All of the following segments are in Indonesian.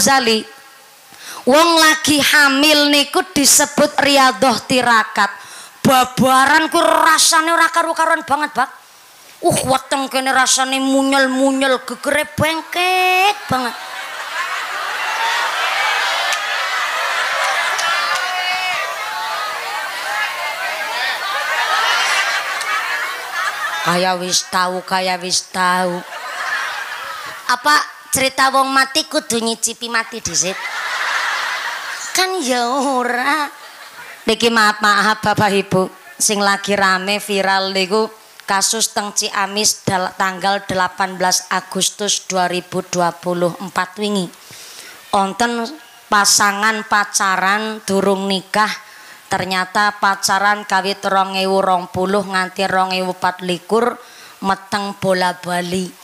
Ghazali wong lagi hamil niku disebut riadoh tirakat. Babaran ku rasane ora karu-karuan banget bak. Uh weteng kene rasane munyel-munyel gegere bengkek banget. Kaya wis tahu kaya wis tahu apa cerita wong mati kudu nyicipi mati disit kan ya ora. Niki maaf maaf Bapak Ibu. Sing lagi rame viral niku kasus teng Ciamis tanggal 18 Agustus 2024 wingi. Onten pasangan pacaran durung nikah ternyata pacaran kawit rong ewu rong puluh nganti rong ewu pat likur meteng bola bali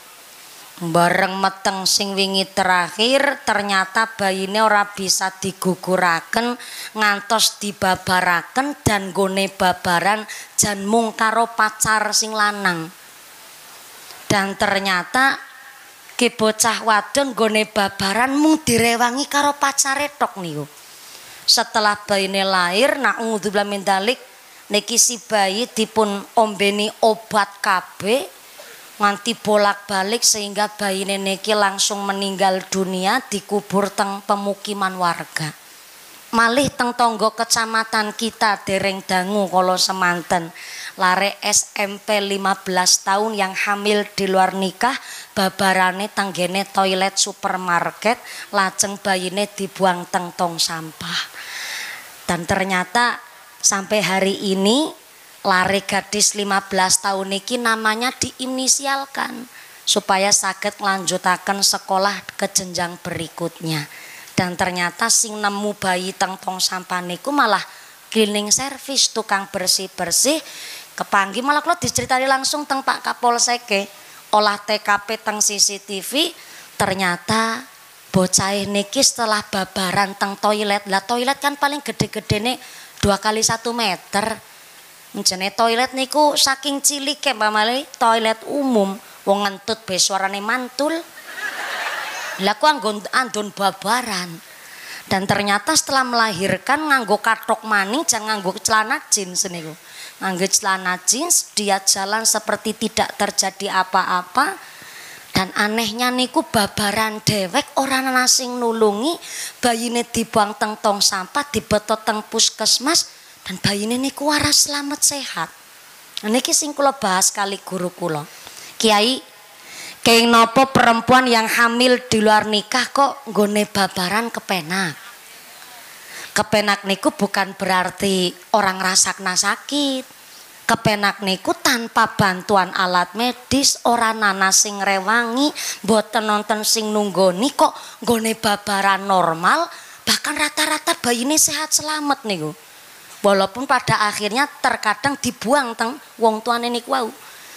bareng meteng sing wingi terakhir ternyata bayine ora bisa diguguraken ngantos dibabaraken dan gone babaran jan mung karo pacar sing lanang. Dan ternyata ki bocah wadon gone babaran mung direwangi karo pacare tok niku. Setelah bayi ini lahir naudzubillah min dalik niki si bayi dipun ombeni obat KB nganti bolak-balik sehingga bayi niki langsung meninggal dunia dikubur teng pemukiman warga. Malih teng tonggo kecamatan kita dereng dangu kalau semanten. Lare SMP 15 tahun yang hamil di luar nikah babarane tanggene toilet supermarket lajeng bayine dibuang teng tong sampah. Dan ternyata sampai hari ini lari gadis 15 tahun ini namanya diinisialkan supaya sakit melanjutkan sekolah ke jenjang berikutnya. Dan ternyata sing nemu bayi teng tong sampah niku malah cleaning service tukang bersih-bersih. Kepanggi malah kalau diceritani langsung teng Pak Kapolseke olah TKP teng CCTV ternyata bocah niki setelah babaran teng toilet. Lah toilet kan paling gede-gede nih dua kali satu meter menjene toilet niku saking cilik mbak Mali. Toilet umum. Wong ngentut be suarane mantul. Lah ku andon babaran. Dan ternyata setelah melahirkan nganggo katok maning jangan nganggo celana jeans niku. Nganggo celana jeans dia jalan seperti tidak terjadi apa-apa. Dan anehnya niku babaran dewek orang nasing nulungi bayine dibuang teng tong sampah dibetot teng puskesmas dan bayine niku waras selamat sehat. Niki sing kula bahas kali guru kula. Kiai Keng nopo perempuan yang hamil di luar nikah kok gone babaran kepenak? Kepenak niku bukan berarti orang rasakna sakit. Kepenak niku tanpa bantuan alat medis orang nana sing rewangi boten nonton sing nunggoni kok gone babaran normal bahkan rata-rata bayi ini sehat selamat niku walaupun pada akhirnya terkadang dibuang teng wong tuane niku wau.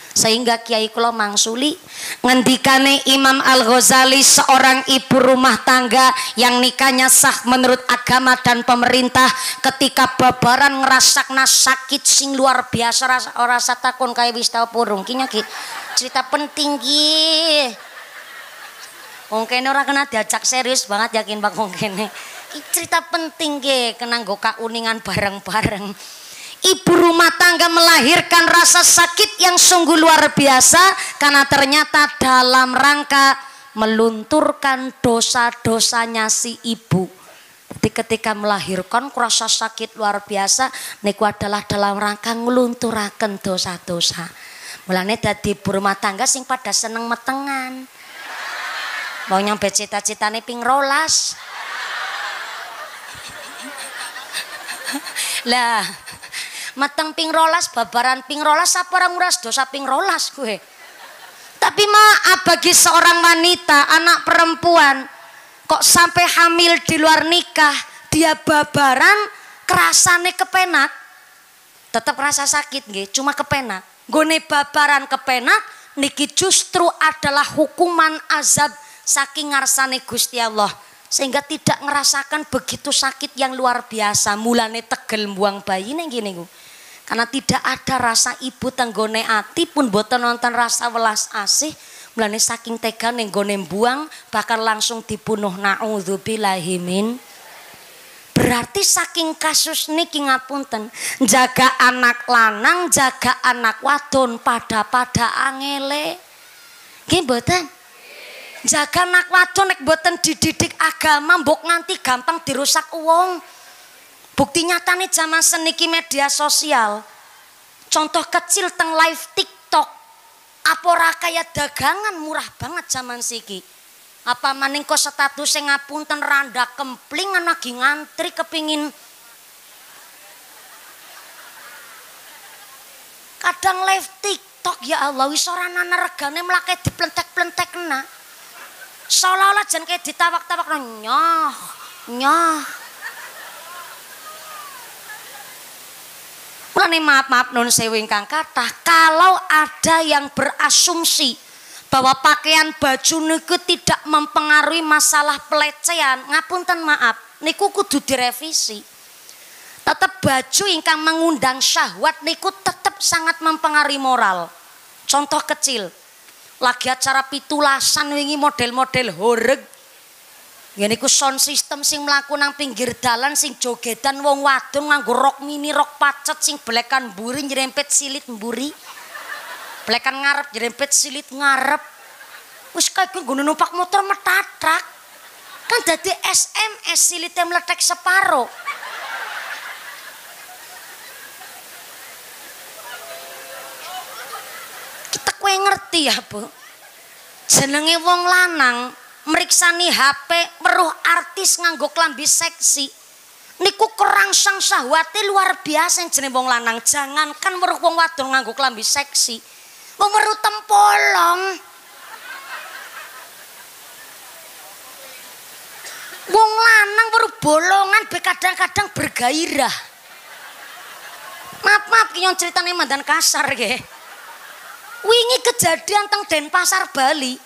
Sehingga Kiai Kulo mangsuli ngendikane Imam Al Ghazali seorang ibu rumah tangga yang nikahnya sah menurut agama dan pemerintah ketika babaran ngerasakna sakit sing luar biasa rasa rasa takon kayak wis tau purung. Kinya ki cerita penting ki. Wong kene ora kena diajak serius banget yakin Bang wong kene. Cerita penting ki kena nggo uningan bareng-bareng ibu rumah tangga melahirkan rasa sakit yang sungguh luar biasa karena ternyata dalam rangka melunturkan dosa-dosanya si ibu. Jadi ketika melahirkan rasa sakit luar biasa niku adalah dalam rangka ngelunturakan dosa-dosa. Mulane dadi ibu rumah tangga sing pada seneng metengan. Mau nyampe cita-citane ping rolas. Lah mateng ping rolas babaran ping rolas apa orang nguras dosa ping rolas gue tapi maaf bagi seorang wanita anak perempuan kok sampai hamil di luar nikah dia babaran kerasane kepenak tetap rasa sakit gue cuma kepenak. Gue babaran kepenak niki justru adalah hukuman azab saking ngarsane Gusti Allah sehingga tidak ngerasakan begitu sakit yang luar biasa mulane tegel buang bayi nih gini gue karena tidak ada rasa ibu tenggone ati pun boten nonton rasa welas asih Mulane saking tega ning gone buang bahkan langsung dibunuh naudzubillahi min Berarti saking kasus niki ngapunten, jaga anak lanang, jaga anak wadon pada-pada angele. Nggih mboten? Jaga anak wadon nek mboten dididik agama mbok nganti gampang dirusak wong. Bukti nyata nih zaman seniki media sosial. Contoh kecil teng live TikTok. Apa kaya dagangan murah banget zaman siki apa maning kok status sing ngapunten randa kempling lagi ngantri kepingin kadang live tiktok ya Allah wis ora ana regane mlake diplentek-plentek kena seolah-olah jan kayak ditawak-tawak nyoh nyoh. Mulane maaf-maaf nun sewu ingkang kathah kalau ada yang berasumsi bahwa pakaian baju niku tidak mempengaruhi masalah pelecehan ngapunten maaf niku kudu direvisi. Tetap baju ingkang mengundang syahwat niku tetap sangat mempengaruhi moral. Contoh kecil lagi acara pitulasan wingi model-model horeg ya niku sound system sing mlaku nang pinggir dalan sing jogedan wong wadon nganggo rok mini rok pacet sing belekan mburi nyerempet silit mburi Blekan ngarep jerempet silit ngarep. Wis kayak gue numpak motor metatrak. Kan jadi SMS silitnya meletek separo. Kue ngerti ya bu. Senenge wong lanang meriksani HP meruh artis nganggo klambi seksi. Niku kerangsang sahwate luar biasa yang jeneng wong lanang. Jangankan meruh wong wadon nganggo klambi seksi Memeru tempolong. Wong lanang baru bolongan kadang-kadang bergairah. Maaf maaf yang ceritanya mandan kasar ge. Wingi kejadian teng Denpasar Bali.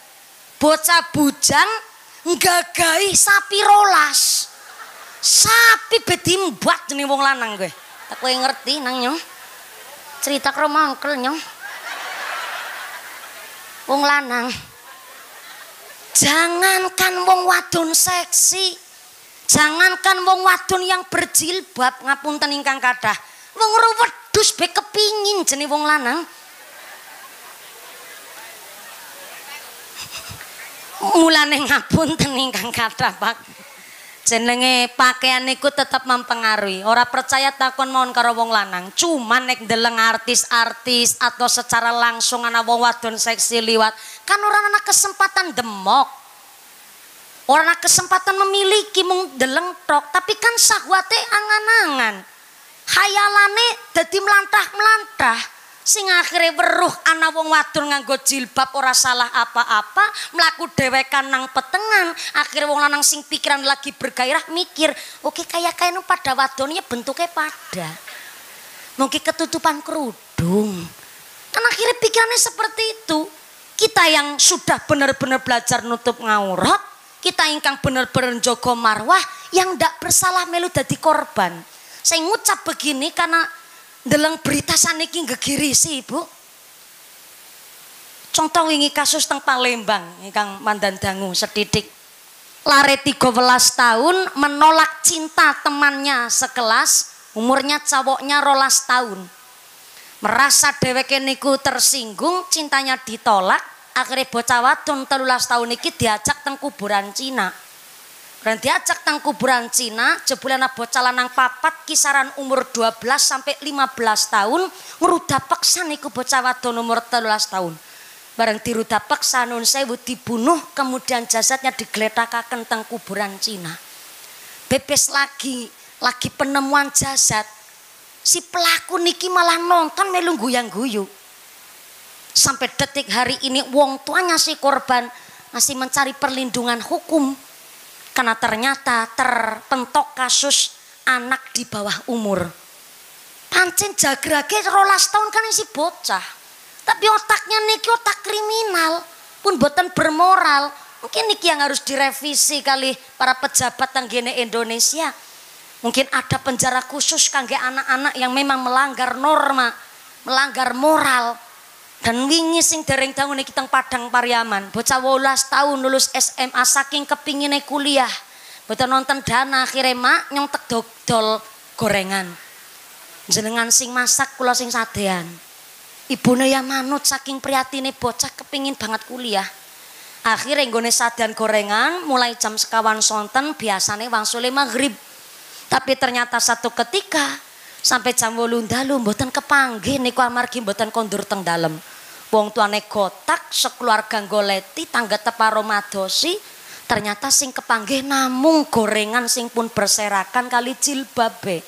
Bocah bujang nggagai sapi rolas. Sapi betimbat jenis wong lanang gue. Tak ngerti nang nyong. Cerita kromongkel nyong wong lanang jangankan wong wadon seksi jangankan wong wadon yang berjilbab ngapunten ingkang kathah wong wedhus be kepingin jeneng wong lanang mulane ngapunten ingkang kathah Pak. Jenenge pakaian niku tetap mempengaruhi. Ora percaya takon mohon karo wong lanang. Cuman nek deleng artis-artis atau secara langsung ana wong wadon seksi liwat kan orang ana kesempatan demok. Orang ana kesempatan memiliki mung deleng tok. Tapi kan sahwate angan-angan. Hayalane dadi melantah-melantah sing akhirnya weruh ana wong wadon nganggo jilbab ora salah apa-apa melaku dewekan nang petengan. Akhirnya wong lanang sing pikiran lagi bergairah mikir oke kayak kayak pada wadonnya bentuknya pada. Mungkin ketutupan kerudung. Kan akhirnya pikirannya seperti itu. Kita yang sudah benar-benar belajar nutup ngaurat kita ingkang benar-benar jogo marwah yang ndak bersalah melu dadi korban. Saya ngucap begini karena Deleng berita saniki gegirisi, Ibu. Contoh wingi kasus teng Palembang ingkang dangu sedidik. Lare 13 tahun menolak cinta temannya sekelas, umurnya cowoknya rolas tahun. Merasa dheweke niku tersinggung, cintanya ditolak, akhirnya bocah wadon 13 tahun iki diajak teng kuburan Cina. Dan diajak tang kuburan Cina, jebulan bocah lanang papat kisaran umur 12 sampai 15 tahun, ngeruda paksa niku bocah wadon umur 13 tahun. Bareng diruda paksa nun sewu dibunuh, kemudian jasadnya digeletakkan teng kuburan Cina. Bebes lagi, lagi penemuan jasad. Si pelaku niki malah nonton melu yang guyu. Sampai detik hari ini wong tuanya si korban masih mencari perlindungan hukum karena ternyata terpentok kasus anak di bawah umur. Pancen jagrage rolas tahun kan isi bocah. Tapi otaknya niki otak kriminal. Pun boten bermoral. Mungkin niki yang harus direvisi kali para pejabat tanggene Indonesia. Mungkin ada penjara khusus kangge anak-anak yang memang melanggar norma, melanggar moral. Dan wingi sing dereng tahun iki teng Padang Pariaman, bocah 18 tahun lulus SMA saking kepingine kuliah. Boten nonton dana akhirnya mak nyong tek gorengan. Jenengan sing masak kula sing sadean. Ibune ya manut saking priatine bocah kepingin banget kuliah. Akhirnya nggone sadean gorengan mulai jam sekawan sonten biasane wangsule maghrib. Tapi ternyata satu ketika sampai jam wolu dalu mboten kepanggih niku amargi mboten kondur teng dalem. Wong tuane gotak sekeluarga goleti tangga teparo madosi ternyata sing kepanggih namung gorengan sing pun berserakan kali jilbabe.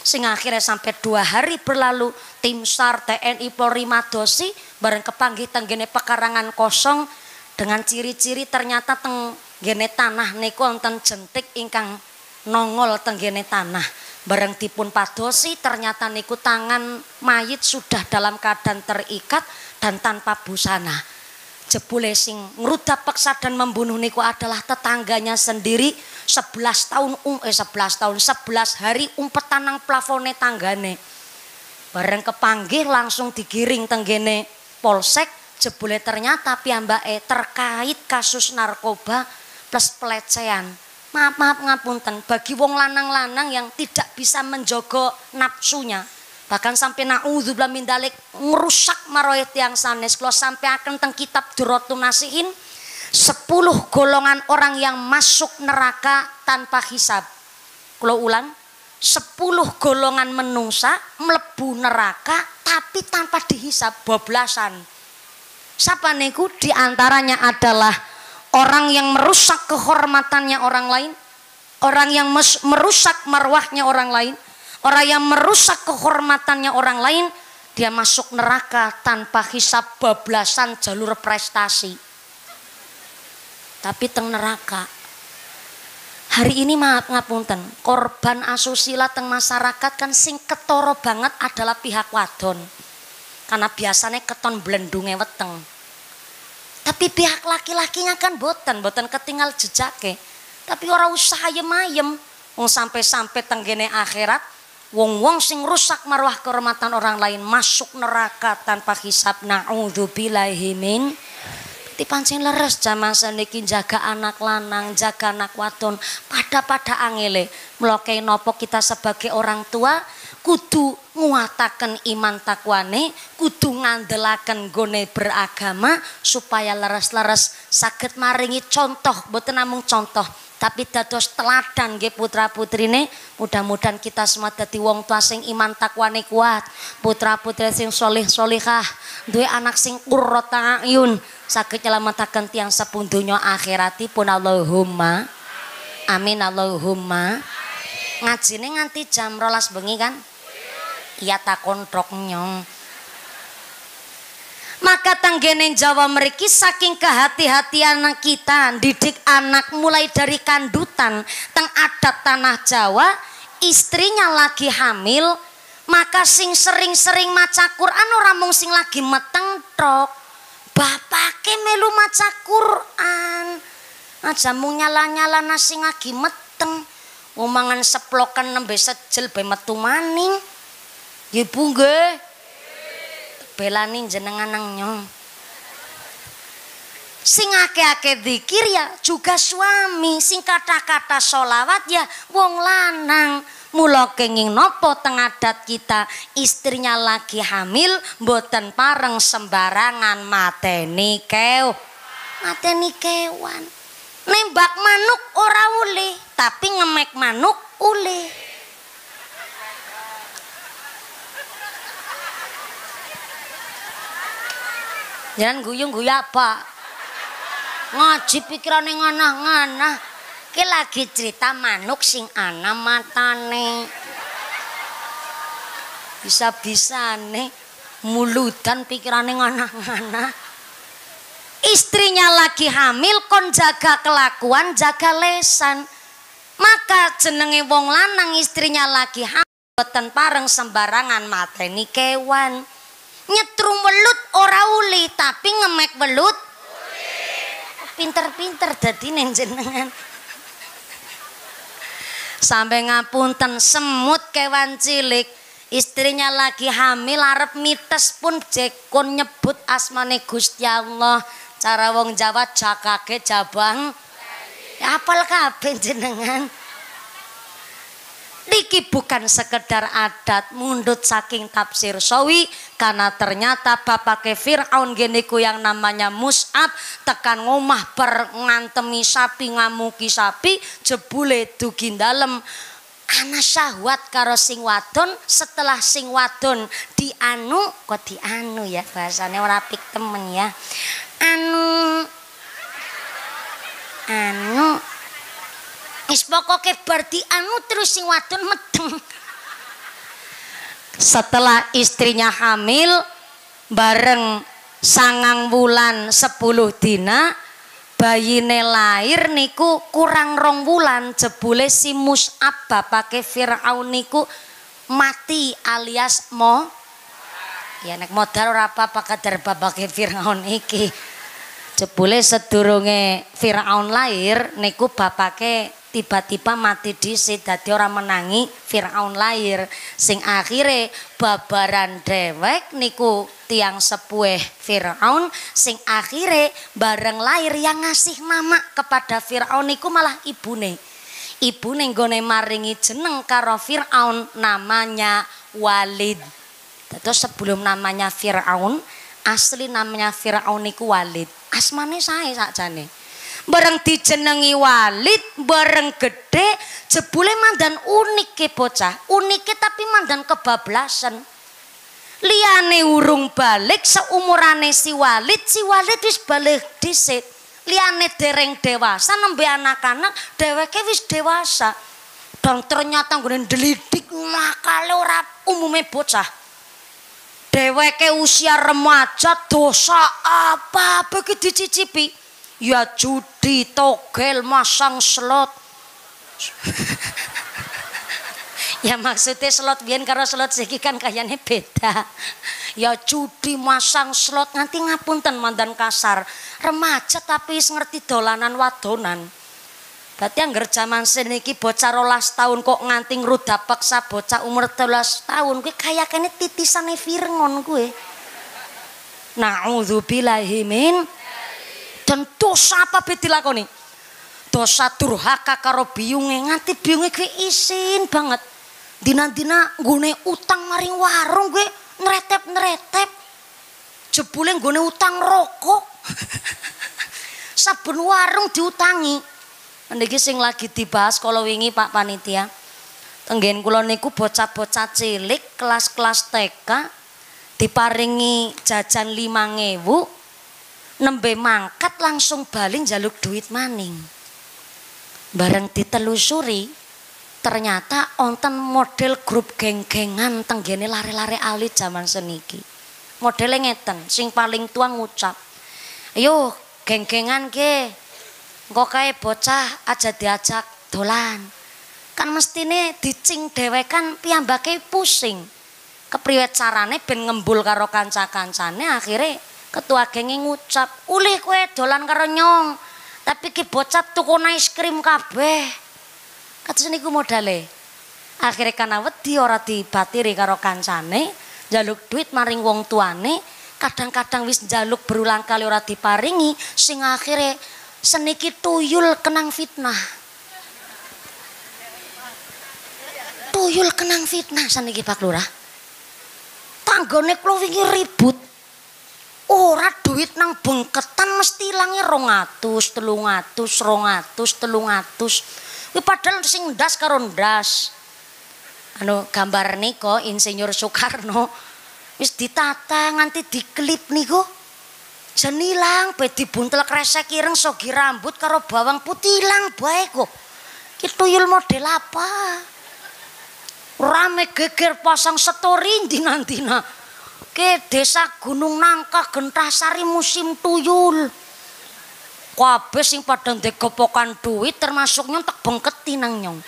Sing akhirnya sampai dua hari berlalu tim SAR TNI Polri madosi bareng kepanggih tenggene pekarangan kosong dengan ciri-ciri ternyata tenggene tanah niku wonten jentik ingkang nongol tenggene tanah bareng dipun padosi ternyata niku tangan mayit sudah dalam keadaan terikat dan tanpa busana. Jebule sing ngrudak paksa dan membunuh niku adalah tetangganya sendiri 11 tahun um eh 11 tahun 11 hari umpet tanang plafone tanggane. Bareng kepanggih langsung digiring tenggene polsek jebule ternyata piyambake terkait kasus narkoba plus pelecehan. Maaf maaf ngapunten bagi wong lanang-lanang yang tidak bisa menjogo nafsunya Bahkan sampai naudzubillah min dalik merusak maroyat yang sanes. Kalau sampai akan teng kitab Durotun Nasihin sepuluh golongan orang yang masuk neraka tanpa hisab. Kalau ulang, sepuluh golongan menungsa melebu neraka tapi tanpa dihisab boblasan. Siapa niku di antaranya adalah orang yang merusak kehormatannya orang lain, orang yang merusak marwahnya orang lain, Orang yang merusak kehormatannya orang lain, dia masuk neraka tanpa hisap bablasan jalur prestasi. Tapi teng neraka. Hari ini maaf ngapunten, korban asusila teng masyarakat kan sing ketoro banget adalah pihak wadon. Karena biasanya keton blendunge weteng. Tapi pihak laki-lakinya kan boten, boten ketinggal jejake. Tapi orang usaha ayem-ayem. sampai-sampai tenggene akhirat Wong-wong sing rusak marwah kehormatan orang lain masuk neraka tanpa hisab. Nauzubillahi min Ti pancen leres zaman saniki jaga anak lanang, jaga anak wadon, pada-pada angele. Melokai nopo kita sebagai orang tua kudu nguataken iman takwane, kudu ngandelaken gone beragama supaya leres-leres sakit maringi contoh, boten namung contoh tapi dados teladan nggih putra-putrine mudah-mudahan kita semua dadi wong tua sing iman takwane kuat. Putra-putri sing solih solihah duwe anak sing qurrata ayun saged nyelametaken tiang sepundunya akhiratipun. Allahumma amin Allahumma. Ngajine nganti jam rolas bengi kan? Iya takon trok nyong maka tanggenen Jawa meriki saking kehati-hatian kita didik anak mulai dari kandutan teng adat tanah Jawa istrinya lagi hamil maka sing sering-sering maca Quran orang mung sing lagi meteng tok bapake melu maca Quran. Aja mung nyala-nyala nasi lagi meteng. Ngomongan seplokan nembe sejel be metu maning. Ya bu belani jenengan nang nyong sing ake-ake zikir ya juga suami. Sing kata-kata solawat ya wong lanang. Mula kenging nopo teng adat kita. Istrinya lagi hamil boten pareng sembarangan mateni kew mateni kewan. Nembak manuk ora ule tapi ngemek manuk ule Jangan guyung guyu apa? Ngaji pikirane nganah-nganah. Ki lagi cerita manuk sing ana matane. Bisa-bisa nih muludan pikirane nganah-nganah. Istrinya lagi hamil kon jaga kelakuan, jaga lesan. Maka jenenge wong lanang istrinya lagi hamil boten pareng sembarangan mateni kewan nyetrum welut ora uli tapi ngemek welut. Pinter-pinter dadi jenengan. Sampai ngapunten semut kewan cilik istrinya lagi hamil arep mites pun jekon nyebut asmane Gusti Allah. Cara wong Jawa jakake jabang. Ya apal kabeh jenengan Niki bukan sekedar adat mundut saking tafsir sawi karena ternyata bapak Fir'aun geniku yang namanya Mus'ab tekan ngomah per ngantemi sapi ngamuki sapi jebule dugi dalem. Ana syahwat karo sing wadon setelah sing wadon dianu kok dianu ya bahasanya ora pik temen ya. Anu anu Wis pokoke bar anu terus sing wadon medeng. Setelah istrinya hamil bareng sangang bulan sepuluh dina bayine lahir niku kurang rong bulan jebule si Mus'ab bapake Fir'aun niku mati alias mo ya nek modal ora apa-apa kadar bapake Fir'aun iki jebule sedurunge Fir'aun lahir niku bapake tiba-tiba mati di dadi orang menangi Firaun lahir. Sing akhire babaran dewek niku tiang sepueh Firaun. Sing akhire bareng lahir yang ngasih nama kepada Firaun niku malah ibune. Ibune nggone maringi jeneng karo Firaun namanya Walid. Terus sebelum namanya Firaun asli namanya Firaun niku Walid. Asmane saya sakjane bareng dijenengi Walid bareng gede jebule mandan unik ke bocah. Unik tapi mandan kebablasan. Liane urung balik seumurane si Walid si Walid wis balik liane dereng dewasa nembe anak-anak dheweke wis dewasa. Dan ternyata gue delidik nakale ora umume bocah. Dheweke usia remaja dosa apa begitu dicicipi ya judi togel masang slot. Ya maksudnya slot biar karena slot segi kan kayaknya beda. Ya judi masang slot nanti ngapunten mandan kasar. Remaja tapi ngerti dolanan wadonan. Berarti yang zaman seniki bocah rolas tahun kok nganting ruda paksa bocah umur telas tahun gue kayak kene titisane Firngon gue Na'udzubillahi min dan dosa apa be dilakoni? Dosa durhaka karo biyunge. Nganti biyunge gue isin banget. Dina-dina gune utang maring warung gue neretep-neretep jebule gune utang rokok. Sabun warung diutangi. Niki sing lagi dibahas kalau wingi Pak Panitia. Tenggen kula niku bocah-bocah cilik kelas-kelas TK diparingi jajan 5000 nembe mangkat langsung baling jaluk duit maning. Bareng ditelusuri ternyata onten model grup geng-gengan lare-lare alit zaman seniki. Modelnya ngeten sing paling tua ngucap ayo geng-gengan ke kayak bocah aja diajak dolan. Kan mestine dicing dewekan piyambake pusing. Kepriwet carane ben ngembul karo kanca-kancane akhirnya ketua genge ngucap ulih kue dolan karo nyong. Tapi ki bocah tuku es krim kabeh. Kata niku modale? Akhirnya karena wedi ora dibatiri karo kancane jaluk duit maring wong tuane. Kadang-kadang wis jaluk berulang kali ora diparingi sing akhirnya seniki tuyul kenang fitnah. Tuyul kenang fitnah seniki Pak Lurah. Tanggone kula wingi ribut ora duit nang bengketan mesti ilange rong atus, telung atus, rong atus, telung atus. Kuwi padahal sing ndas karo ndas. Anu gambar niko Insinyur Soekarno wis ditata nganti diklip niku. Jan ilang be dibuntel kresek ireng sogi rambut karo bawang putih ilang bae kok. Ki tuyul model apa? Rame geger pasang story dina-dina ke desa Gunung Nangka Gentasari musim tuyul. Kabeh sing padha ndegopokan duit termasuk nyontek bengketi nang nyong.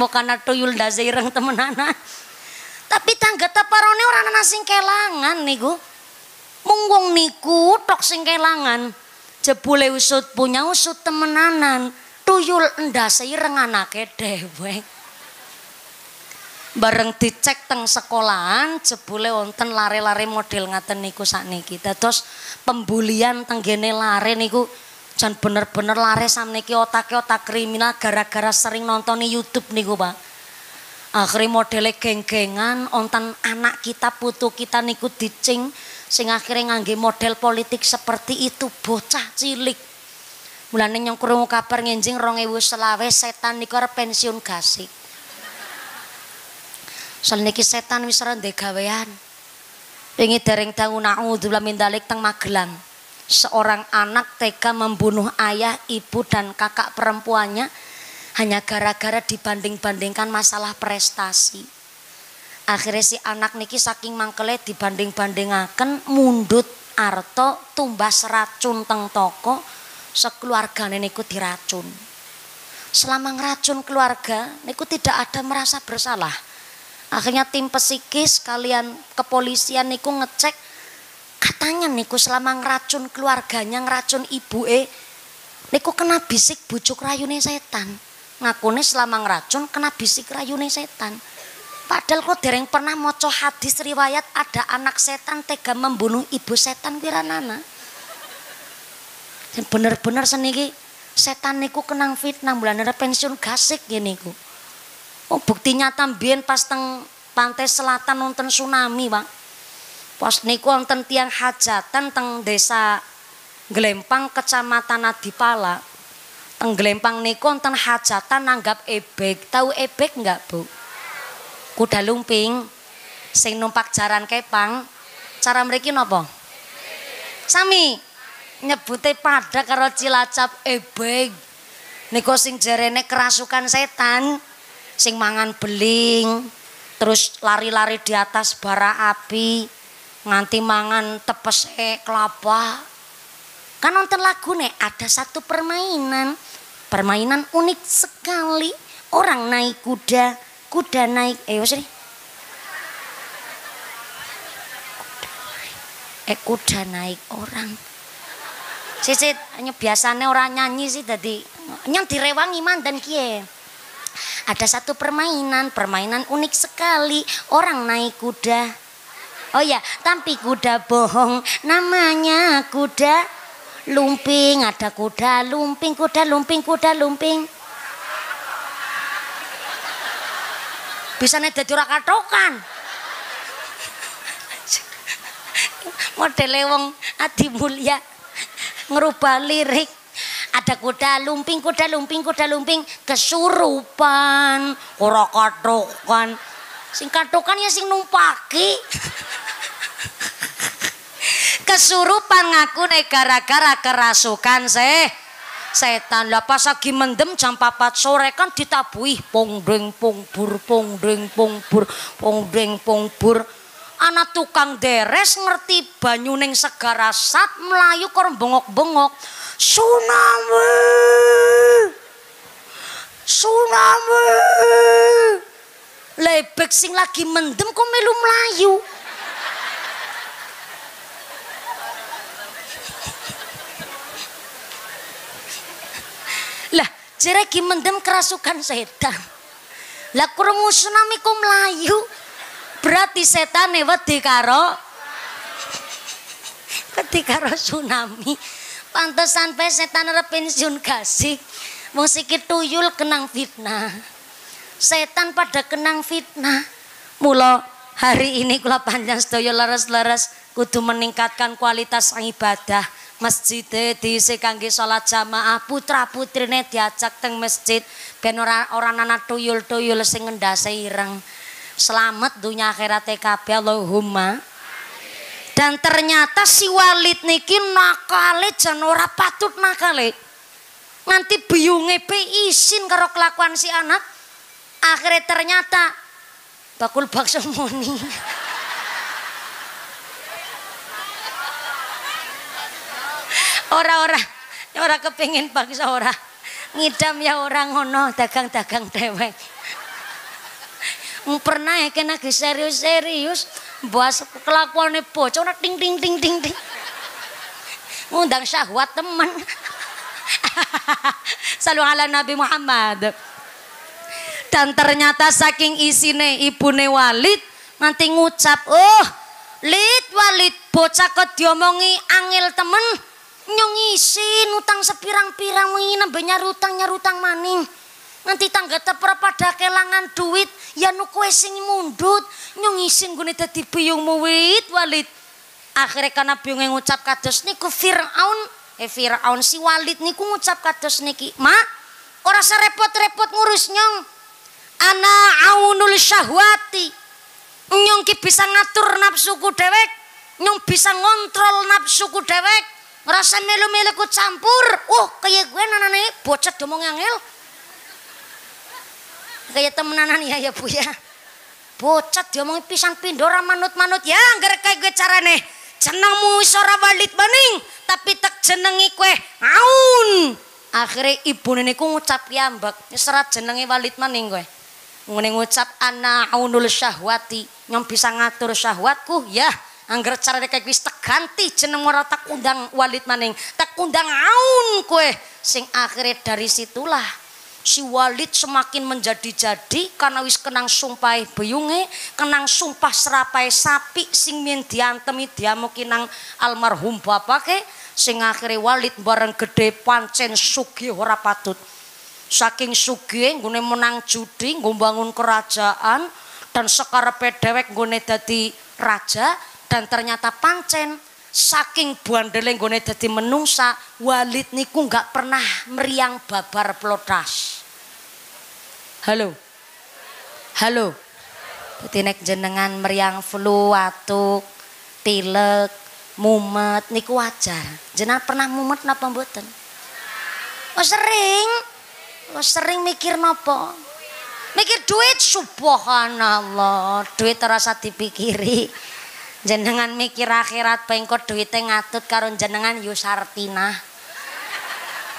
Karena tuyul ndase ireng temenanan tapi tangga taparone ora ana sing kelangan niku. Mung niku tok sing kelangan jebule usut punya usut temenanan tuyul ndase ireng anake dhewe bareng dicek teng sekolahan jebule wonten lare-lare model ngaten niku sakniki. Dados pembulian tenggene lare niku jan bener-bener lare sakniki otake otak kriminal gara-gara sering nonton YouTube niku Pak. Akhirnya modelnya geng-gengan onten anak kita putu kita niku dicing sing akhirnya ngangge model politik seperti itu bocah cilik. Mulane nyong krungu kabar ngenjing 2020 setan niku arep pensiun gasik Soal niki setan wis ora ndek gawean. Wingi dereng dangu naudzubillah min dalik teng Magelang. Seorang anak tega membunuh ayah, ibu dan kakak perempuannya hanya gara-gara dibanding-bandingkan masalah prestasi. Akhirnya si anak niki saking mangkele dibanding-bandingaken mundut arto tumbas racun teng toko sekeluarga niku diracun. Selama ngeracun keluarga niku tidak ada merasa bersalah Akhirnya tim psikis kalian kepolisian niku ngecek katanya niku selama ngeracun keluarganya ngeracun ibu eh niku kena bisik bujuk rayune setan. Ngakune selama ngeracun kena bisik rayune setan. Padahal kok dereng pernah moco hadis riwayat ada anak setan tega membunuh ibu setan kira nana? Bener-bener seniki setan niku kenang fitnah bulan pensiun gasik gini ku Oh bukti nyata mbien pas teng pantai selatan nonton tsunami, Bang. Pas niku wonten tiang hajatan teng desa Glempang Kecamatan Adipala. Teng Glempang niku wonten hajatan nanggap ebek. Tahu ebek enggak, Bu? Kuda lumping sing numpak jaran kepang. Cara mriki napa? Sami nyebute pada karo Cilacap ebek. Niku sing jarene kerasukan setan sing mangan beling, terus lari-lari di atas bara api, nganti mangan tepes e kelapa. Kan nonton lagu nih, ada satu permainan, permainan unik sekali. Orang naik kuda, kuda naik, eh sih. Eh kuda naik orang. Sisit hanya biasanya orang nyanyi sih tadi. Yang direwangi mandan kie. Ada satu permainan, permainan unik sekali. Orang naik kuda. Oh ya, tapi kuda bohong. Namanya kuda lumping. Ada kuda lumping, kuda lumping, kuda lumping. Bisa nih jadi katokan. Model wong Adi Mulia ngerubah lirik ada kuda lumping, kuda lumping, kuda lumping kesurupan, ora katokan. Sing katokan ya sing numpaki. kesurupan ngaku nek gara-gara kerasukan seh setan lah pas lagi mendem jam 4 sore kan ditabuhi pong deng pong bur pong deng pong bur pong deng pong bur anak tukang deres ngerti banyu ning segara sat melayu kor bengok-bengok. Tsunami! Tsunami! Lebek sing lagi mendem kok melu melayu lah jereki mendem kerasukan setan lah krungu tsunami kok melayu berarti setan wedi karo wedi karo tsunami Pantesan pe setan arep pensiun gasik. Wong tuyul kenang fitnah. Setan pada kenang fitnah. Mula hari ini kula panjang sedaya laras-laras kudu meningkatkan kualitas ibadah. Masjid diisi kangge salat jamaah, putra-putrine diajak teng masjid ben ora ora ana tuyul-tuyul sing ngendhase ireng. Selamat dunia akhirat kabeh Allahumma. Dan ternyata si Walid niki nakale jan ora patut nakale. Nganti biyunge pe isin karo kelakuan si anak. Akhirnya ternyata bakul bakso moni. Ora-ora, ora kepengin bakso ora. Ngidam ya orang ngono dagang-dagang dewek. Pernah ya kena serius-serius Bos kelakuannya bocor ting ting ting ting ting. Ngundang syahwat teman. Salu ala Nabi Muhammad. dan ternyata saking isine ibune Walid nanti ngucap oh Lid Walid bocah kok diomongi angil temen nyong isin utang sepirang-pirang nembe nyarutang nyarutang maning nanti tangga teper pada kelangan duit? Ya nuku sing mundut nyong isin gune dadi biyungmu wit Walid. Akhirnya karena bingung ngucap kados niku Fir'aun. Eh Fir'aun si Walid niku ngucap kados niki ma ora repot-repot ngurus nyong. Ana aunul syahwati. Nyong ki bisa ngatur nafsuku dewek nyong bisa ngontrol nafsuku dewek rasa melu-melu ku campur. Oh kayak gue nanane bocet domong angel kayak temenanan ya ya bu ya. Bocet diomongin pisan pindora manut-manut. Ya anggar kayak gue carane. Jenengmu sora walid baning tapi tak jenengi kue aun. Akhirnya ibu niku ngucap piyambak serat jenengi walid maning kue ngene ngucap ana aunul syahwati. Yang bisa ngatur syahwatku? Ya angger carane kayak wis tak ganti jeneng ora tak undang walid maning tak undang aun kue sing akhirnya dari situlah si Walid semakin menjadi-jadi karena wis kenang sumpah beyunge kenang sumpah serapai sapi sing min diantemi diamuki nang almarhum bapake sing akhirnya Walid bareng gede pancen sugi ora patut. Saking sugi nggone menang judi ngombangun kerajaan dan sekarepe dewek nggone dadi raja dan ternyata pancen saking buandele nggone dadi menungsa Walid niku nggak pernah meriang babar plotas halo? Halo? Dadi nek jenengan meriang flu watuk pilek mumet niku wajar. Jenengan pernah mumet napa mboten? Oh sering. Lo sering mikir nopo? Mikir duit subhanallah, duit terasa dipikiri. Jenengan mikir akhirat pengko duitnya ngatut karo jenengan Yusartina.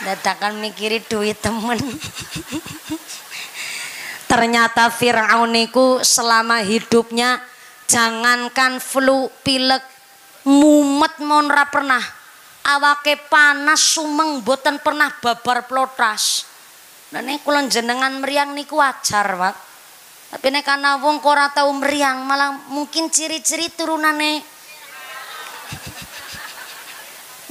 Dadakan mikiri duit temen. Ternyata Fir'aun itu selama hidupnya jangankan flu, pilek, mumet mon pernah. Awake panas sumeng boten pernah babar plotas Nah nek kula jenengan meriang niku wajar, Pak. Tapi nek kana wong ora tau meriang, malah mungkin ciri-ciri turunane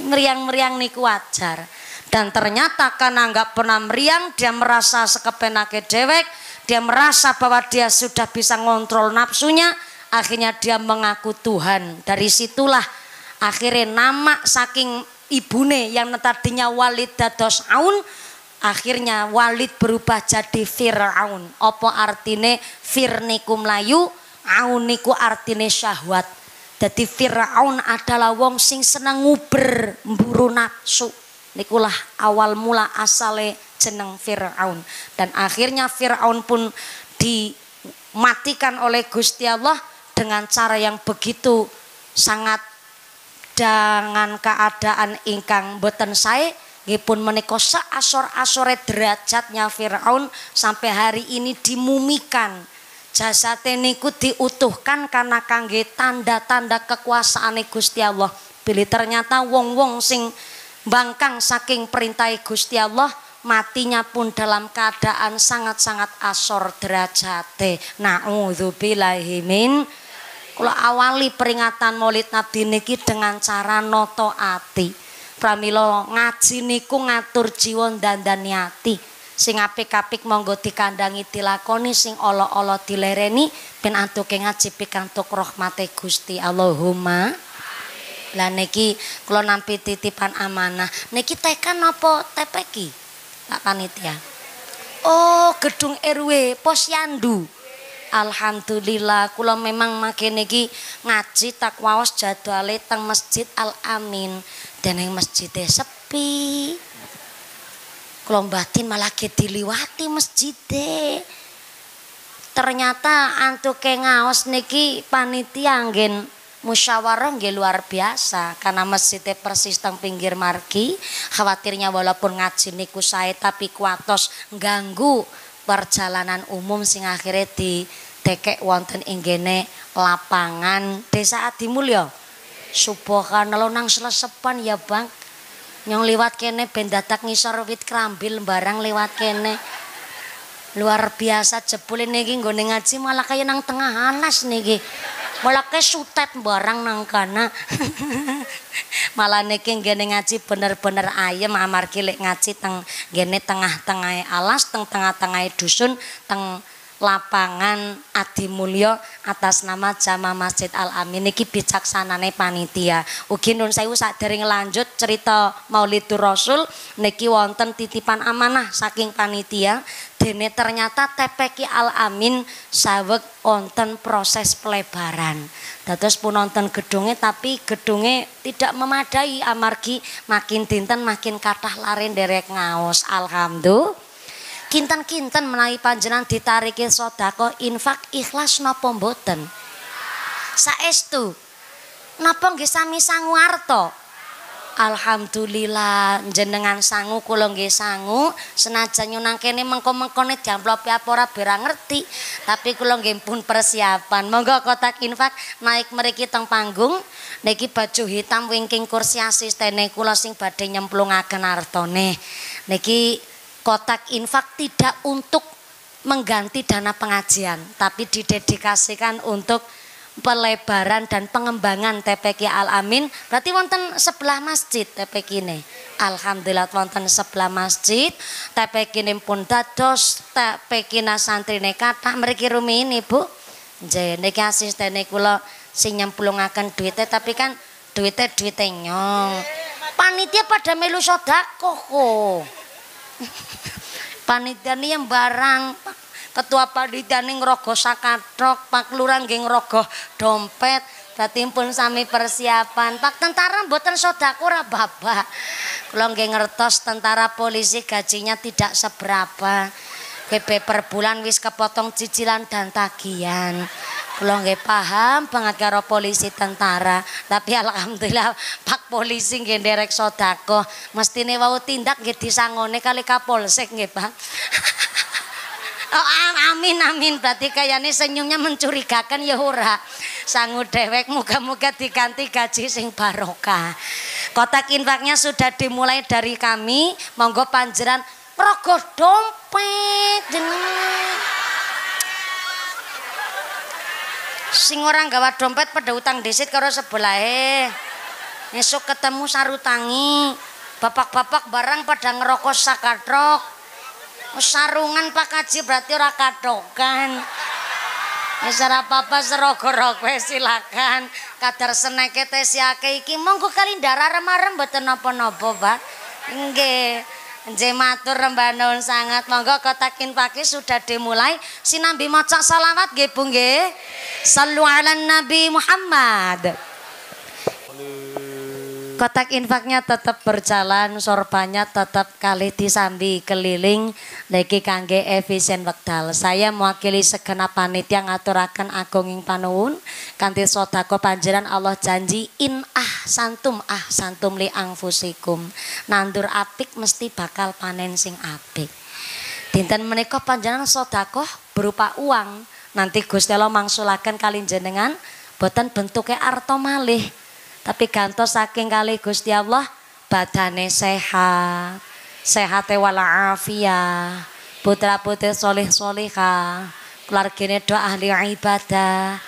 meriang-meriang niku wajar. Dan ternyata karena nggak pernah meriang, dia merasa sekepenake dewek, dia merasa bahwa dia sudah bisa ngontrol nafsunya, akhirnya dia mengaku Tuhan. Dari situlah akhirnya nama saking ibune yang tadinya Walid dados Aun akhirnya Walid berubah jadi Fir'aun. Apa artine fir niku melayu aun niku artine syahwat. Jadi Fir'aun adalah wong sing seneng nguber mburu nafsu. Nikulah awal mula asale jeneng Fir'aun. Dan akhirnya Fir'aun pun dimatikan oleh Gusti Allah dengan cara yang begitu sangat dengan keadaan ingkang boten saya pun menika asor-asore derajatnya Firaun sampai hari ini dimumikan. Jasate niku diutuhkan karena kangge tanda-tanda kekuasaan Gusti Allah. Bila ternyata wong-wong sing bangkang saking perintah Gusti Allah matinya pun dalam keadaan sangat-sangat asor derajate. Nauzubillahi min Kalau awali peringatan Maulid Nabi niki dengan cara noto ati pramila ngaji niku ngatur jiwa dandani ati. Sing apik-apik monggo dikandangi dilakoni sing ala-ala dilereni ben antuke ngaji pikantuk rahmate Gusti Allahumma. Lah niki kula nampi titipan amanah. Niki tekan apa tepeki Pak panitia. Oh gedung RW posyandu Alhamdulillah kula memang makin niki ngaji tak waos jadwale teng Masjid Al Amin dan yang masjidnya sepi. Kalau batin malah kita diliwati masjidnya. Ternyata antuke ngaos niki panitia angin musyawarah nggih luar biasa. Karena masjidnya persis teng pinggir margi. Khawatirnya walaupun ngaji niku saya tapi kuatos ganggu perjalanan umum sing akhirnya di tekek wonten inggene lapangan. Desa Adimulyo Subhanallah nang selesepan ya bang. Nyong liwat kene ben dadak ngisor wit krambil barang lewat kene. Luar biasa jebule niki nggone ngaji malah kaya nang tengah alas niki. Malah kayak sutet barang nang kana. Malah niki nggone ngaji bener-bener ayem amargi lek ngaji teng gene tengah-tengah alas teng tengah-tengah dusun teng lapangan Adi Mulyo atas nama Jama Masjid Al Amin niki bicaksanane panitia. Ugi nun sewu sadering lanjut cerita Maulidur Rasul niki wonten titipan amanah saking panitia dene ternyata TPK Al Amin saweg wonten proses pelebaran. Dados pun nonton gedungnya tapi gedungnya tidak memadai amargi makin dinten makin kathah lari derek ngaos. Alhamdulillah kinten-kinten menawi panjenengan ditariki sodako infak ikhlas napa mboten? Saestu napa nggih sami sangu arto Alhamdulillah jenengan sangu kula nggih sangu. Senajan nyunang kene mengko-mengkone diamplopi apa ora bera ngerti tapi kula nggih pun persiapan. Monggo kotak infak naik mriki teng panggung. Niki baju hitam wingking kursi asistene kula sing badhe nyemplungaken artone niki kotak infak tidak untuk mengganti dana pengajian, tapi didedikasikan untuk pelebaran dan pengembangan TPK Al Amin. Berarti wonten sebelah masjid TPK ini. Alhamdulillah wonten sebelah masjid. TPK ini pun dados TPK santri kata mereka rumi ini bu. Nggih niki asistene kula sing nyemplungaken duitnya tapi kan duitnya duitnya nyong. Panitia pada melu sodako kok. panitia ini yang barang ketua panitia ini ngerogoh sakatrok pak. Lurah nggih ngerogoh dompet. Berarti pun sami persiapan. Pak tentara mboten sodaku ora babak kula ngertos tentara polisi gajinya tidak seberapa. PP per bulan wis kepotong cicilan dan tagihan Kula nggih paham banget karo polisi tentara, tapi alhamdulillah Pak polisi nggih nderek sedekah. Mestine wau tindak nggih disangone kali Kapolsek nggih, Pak. Oh, amin amin. Berarti kayaknya senyumnya mencurigakan ya ora. Sangu dewek muka-muka diganti gaji sing barokah. Kotak infaknya sudah dimulai dari kami. Monggo panjeran. Rogo dompet jenengan sing orang gawa dompet pada utang desit karo sebelahe esok ketemu sarutangi bapak-bapak barang pada ngerokok sakatrok sarungan pak kaji berarti ora kadokan Wis ora apa-apa serogo-rogo silakan. Kadar seneke teh siake iki monggo kali ndara remarem mboten napa-napa, Pak. Nggih. Nggih matur nuwun sangat. Monggo kotakin pagi sudah dimulai. Sinambi maca salawat nggih Bu nggih. Sallu ala Nabi Muhammad. Kotak infaknya tetap berjalan, sorbannya tetap kali disambi keliling niki kangge efisien wekdal. Saya mewakili segenap panitia ngaturaken agunging panuwun kanthi sodako panjenengan Allah janji in ah santum ah santum li angfusikum. Nandur apik mesti bakal panen sing apik. Dinten menika panjenengan sodako berupa uang. Nanti Gusti Allah mangsulaken kali jenengan boten bentuknya arto malih tapi gantos saking kali Gusti Allah badane sehat. Sehat walafiat putra putri solih soliha keluarganya doa ahli ibadah.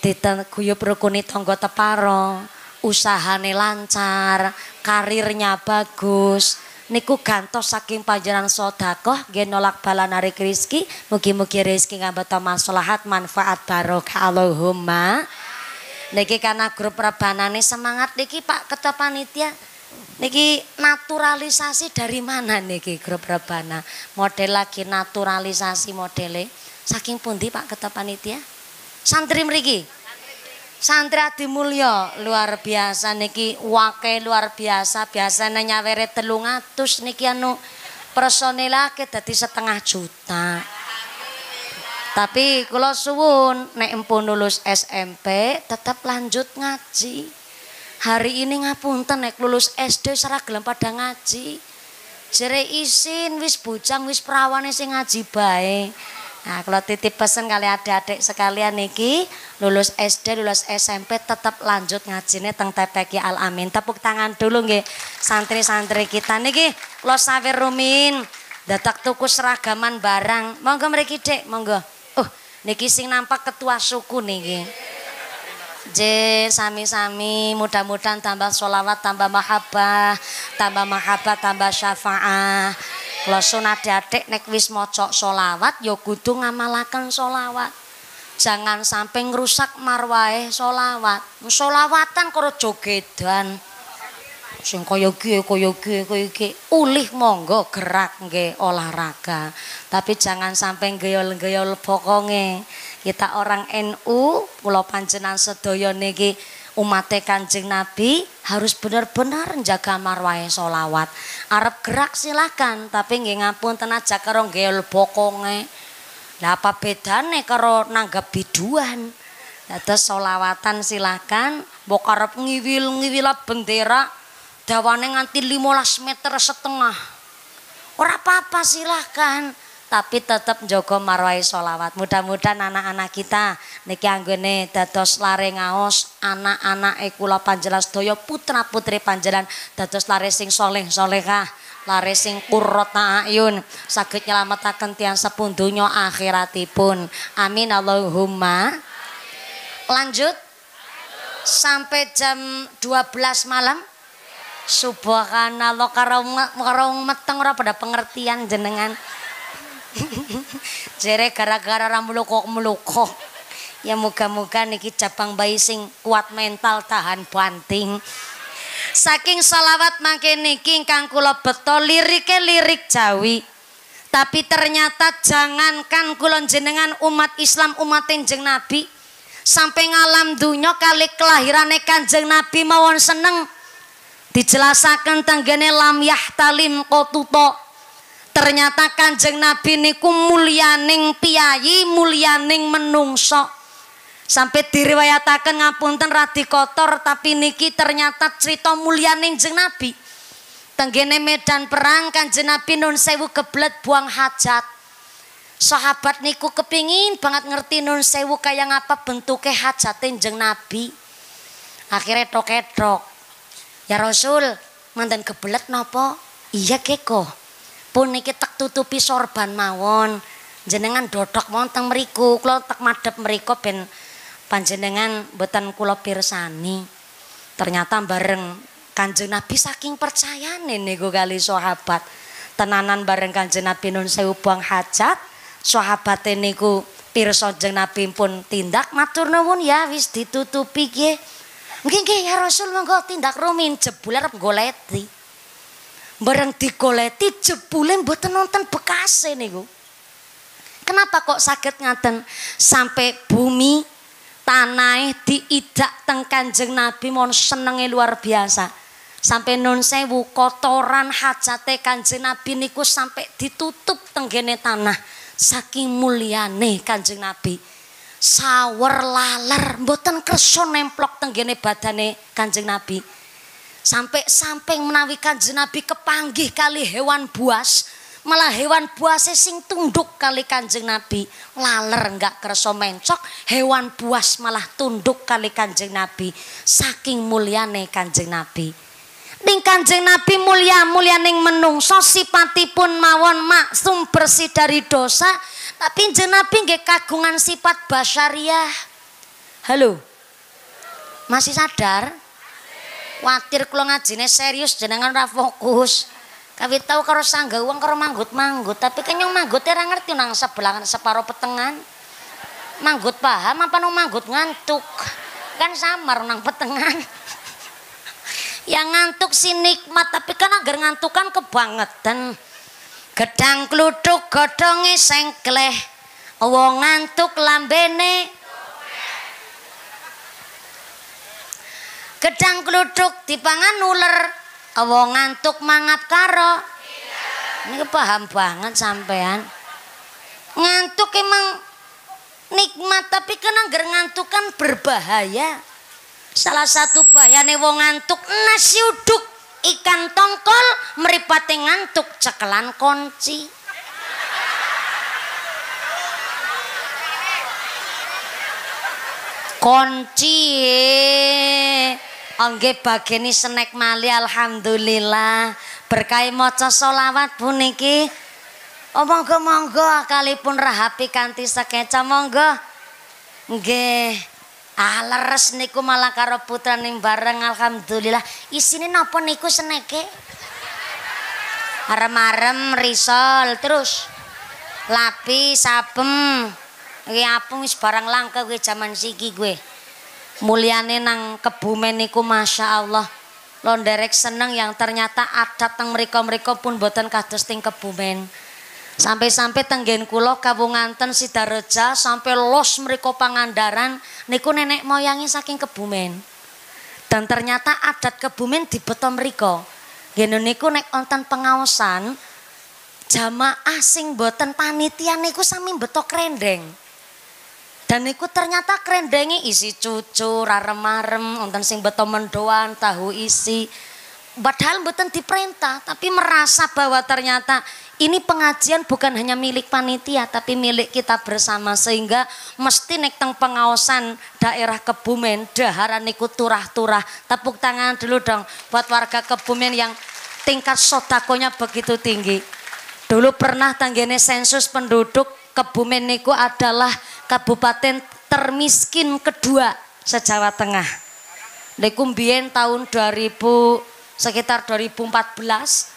Ditengkuyup rukuni tonggo teparo usahane lancar karirnya bagus. Niku gantos saking panjenengan sodakoh genolak bala narik rizki mugi-mugi rizki ngambata maslahat manfaat barokah. Allahumma Niki karena grup rebanane semangat niki Pak Ketua Panitia. Niki naturalisasi dari mana niki grup rebana? Model lagi naturalisasi modele. Saking pundi Pak Ketua Panitia? Santri mriki. Santri Adi Mulyo luar biasa niki wake luar biasa biasanya nyawere telung atus niki anu personilake dadi setengah juta. Tapi kalau suwun nek empun lulus SMP tetap lanjut ngaji. Hari ini ngapunten nek lulus SD secara gelem pada ngaji. Jere isin wis bujang wis perawane sing ngaji bae. Nah, kalau titip pesen kali adik-adik sekalian niki lulus SD, lulus SMP tetap lanjut ngajine teng TPK Al Amin. Tepuk tangan dulu nggih santri-santri kita niki lo sawer rumin datak tuku seragaman barang monggo mriki Dek monggo niki sing nampak ketua suku niki. J sami-sami mudah-mudahan tambah sholawat tambah mahabbah tambah mahabbah tambah syafaah. Kalau sunat adik nek wis mocok sholawat ya kudu ngamalakan sholawat. Jangan sampai ngerusak marwahe sholawat. Sholawatan karo jogedan sing kaya iki kaya iki kaya ulih monggo gerak nggih olahraga. Tapi jangan sampai geyol-geyol pokonge kita orang NU pulau panjenan sedaya niki umat Kanjeng Nabi harus benar-benar jaga marwah solawat Arab gerak silakan tapi nggih ngapun tenaja karo geyol pokonge lah apa bedane karo nanggap biduan Dados solawatan silakan mbok arep ngiwil-ngiwil bendera dawane nganti 15 meter setengah. Ora apa-apa silahkan tapi tetap jogo marwai solawat mudah-mudahan anak-anak kita niki anggone dados lare ngaos anak-anak ekula panjelas doyo putra putri panjelan dados lare sing soleh solehah lare sing kurrota ayun saged nyelametaken tiang sepundunya akhiratipun. Amin Allahumma. Lanjut sampai jam 12 malam Subhanallah karo karo meteng ora pada pengertian jenengan. Jere gara-gara ra mulukok-mulukok. Ya muga-muga niki cabang bayi sing kuat mental tahan banting. Saking salawat mangke niki ingkang kula beto lirike lirik Jawi. Tapi ternyata jangankan kula jenengan umat Islam umat Kanjeng Nabi sampai ngalam dunya kali kelahirane Kanjeng Nabi mawon seneng dijelasakan tanggane lam yahtalim kotuto ternyata kanjeng nabi niku mulyaning piyayi mulyaning menungso. Sampai diriwayatakan ngapunten radi kotor tapi niki ternyata cerita mulyaning jeng nabi. Tenggene medan perang kanjeng nabi nun sewu keblet buang hajat. Sahabat niku kepingin banget ngerti nun sewu kayak ngapa bentuknya hajatin jeng nabi. Akhirnya toketok Ya Rasul, mantan kebelet nopo? Iya keko. Pun niki tak tutupi sorban mawon. Jenengan dodok mawon teng mriku, kula tak madhep mriku ben panjenengan mboten kula pirsani. Ternyata bareng Kanjeng Nabi saking percayane niku kali sahabat. Tenanan bareng Kanjeng Nabi nun sewu buang hajat, sahabate niku pirsa Kanjeng Nabi pun tindak matur nuwun ya wis ditutupi nggih. Nggih ya Rasul monggo tindak rumin jebule arep goleti. Bareng digoleti jebule mboten nonton bekase niku. Kenapa kok sakit ngaten sampai bumi tanah diidak teng Kanjeng Nabi mon senenge luar biasa. Sampai non sewu kotoran hajate Kanjeng Nabi niku sampai ditutup tenggene tanah saking mulyane Kanjeng Nabi sawer laler mboten kersa nemplok tenggene badane Kanjeng Nabi. Sampai sampai menawi Kanjeng Nabi kepanggih kali hewan buas, malah hewan buas sing tunduk kali Kanjeng Nabi. Laler enggak kersa mencok, hewan buas malah tunduk kali Kanjeng Nabi. Saking mulyane Kanjeng Nabi. Ning Kanjeng Nabi mulia mulyaning menungso sipatipun mawon maksum bersih dari dosa tapi Nabi nggih kagungan sifat basyariah. Halo. Masih sadar? Watir kula ngajine serius jenengan ora fokus. Kawit tahu karo sangga uang karo manggut-manggut, tapi kenyong manggut ora ngerti nang sebelah separo petengan. Manggut paham apa nang manggut ngantuk? Kan samar nang petengan. Yang ngantuk si nikmat, tapi kan agar ngantuk kan kebangetan. Gedang kluthuk godhonge sengkleh. Wong ngantuk lambene. Gedang kluthuk dipangan uler. Wong ngantuk mangap karo. Ini paham banget sampean. Ngantuk emang nikmat tapi kan anggar ngantuk kan berbahaya. Salah satu bahayane wong ngantuk nasi uduk ikan tongkol meripate ngantuk cekelan kunci kunci Angge bageni senek mali alhamdulillah berkai maca solawat puniki Oh monggo monggo kalipun rahapi kanthi sekeca monggo. Nggih. Ah leres niku malah karo putraning bareng alhamdulillah. Isine napa niku seneke? Arem-arem risol terus lapi sapem. Iki apung wis barang langka kowe jaman siki kowe. Mulyane nang kebumen niku Masya Allah. Londerek seneng yang ternyata adat teng mereka-mereka pun boten kados ting kebumen. Sampai-sampai tenggen kula kawunganten Sidareja sampai los mereka pangandaran niku nenek moyangi saking Kebumen. Dan ternyata adat Kebumen di beto mriko. Ngene niku nek wonten pengaosan jamaah sing boten panitia niku sami beto krendeng. Dan niku ternyata krendengi isi cucu, rarem-marem, wonten sing beto mendoan, tahu isi. Padahal boten diperintah, tapi merasa bahwa ternyata ini pengajian bukan hanya milik panitia tapi milik kita bersama. Sehingga mesti nek teng pengawasan daerah Kebumen daharan niku turah-turah. Tepuk tangan dulu dong buat warga Kebumen yang tingkat sotakonya begitu tinggi. Dulu pernah tanggene sensus penduduk Kebumen niku adalah kabupaten termiskin kedua sejawa Tengah. Niku tahun 2000 sekitar 2014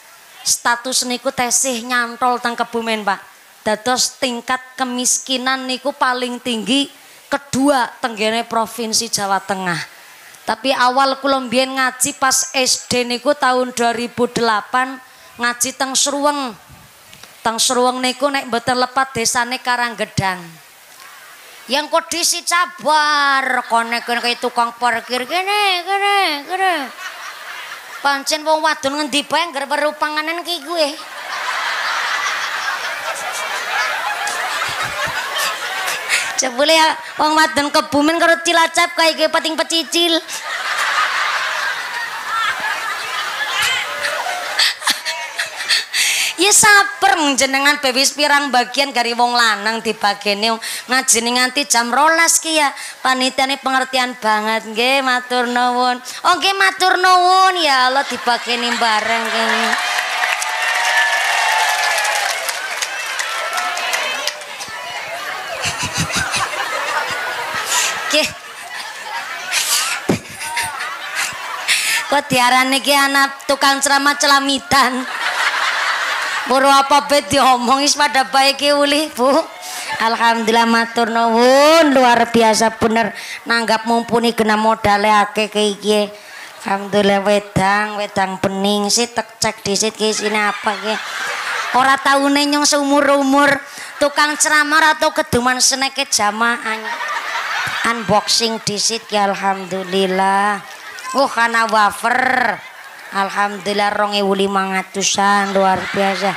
status niku tesih nyantol teng Kebumen, Pak. Dados tingkat kemiskinan niku paling tinggi kedua tenggene provinsi Jawa Tengah. Tapi awal kula ngaji pas SD niku tahun 2008 ngaji teng Seruweng. Teng Seruweng niku nek mboten lepat desane Karanggedang. Yang kodisi cabar konek kene tukang parkir kene kene kene. Pancen wong wadon ngendi bae ngger weruh panganan ki gue. Jebule ya wong wadon kebumen karo Cilacap kae pating pecicil. Ya saper jenengan bebis pirang bagian gari wong lanang dibagene ngajeni nganti jam rolas ki ya. Panitiane pengertian banget nggih matur nuwun. Oh nggih matur nuwun ya Allah dibageni bareng kene. Kok diarani ki anak tukang ceramah celamitan. Buru apa bet diomong is pada baik uli bu. Alhamdulillah matur nuwun luar biasa bener nanggap mumpuni kena modalnya ake kayak iki. Alhamdulillah wedang wedang bening sih tek cek disit ke sini apa ke. Ora tahu nyong seumur umur tukang ceramah atau keduman seneke jamaah unboxing disit ya alhamdulillah. Oh karena wafer. Alhamdulillah rongi wuli mangatusan luar biasa.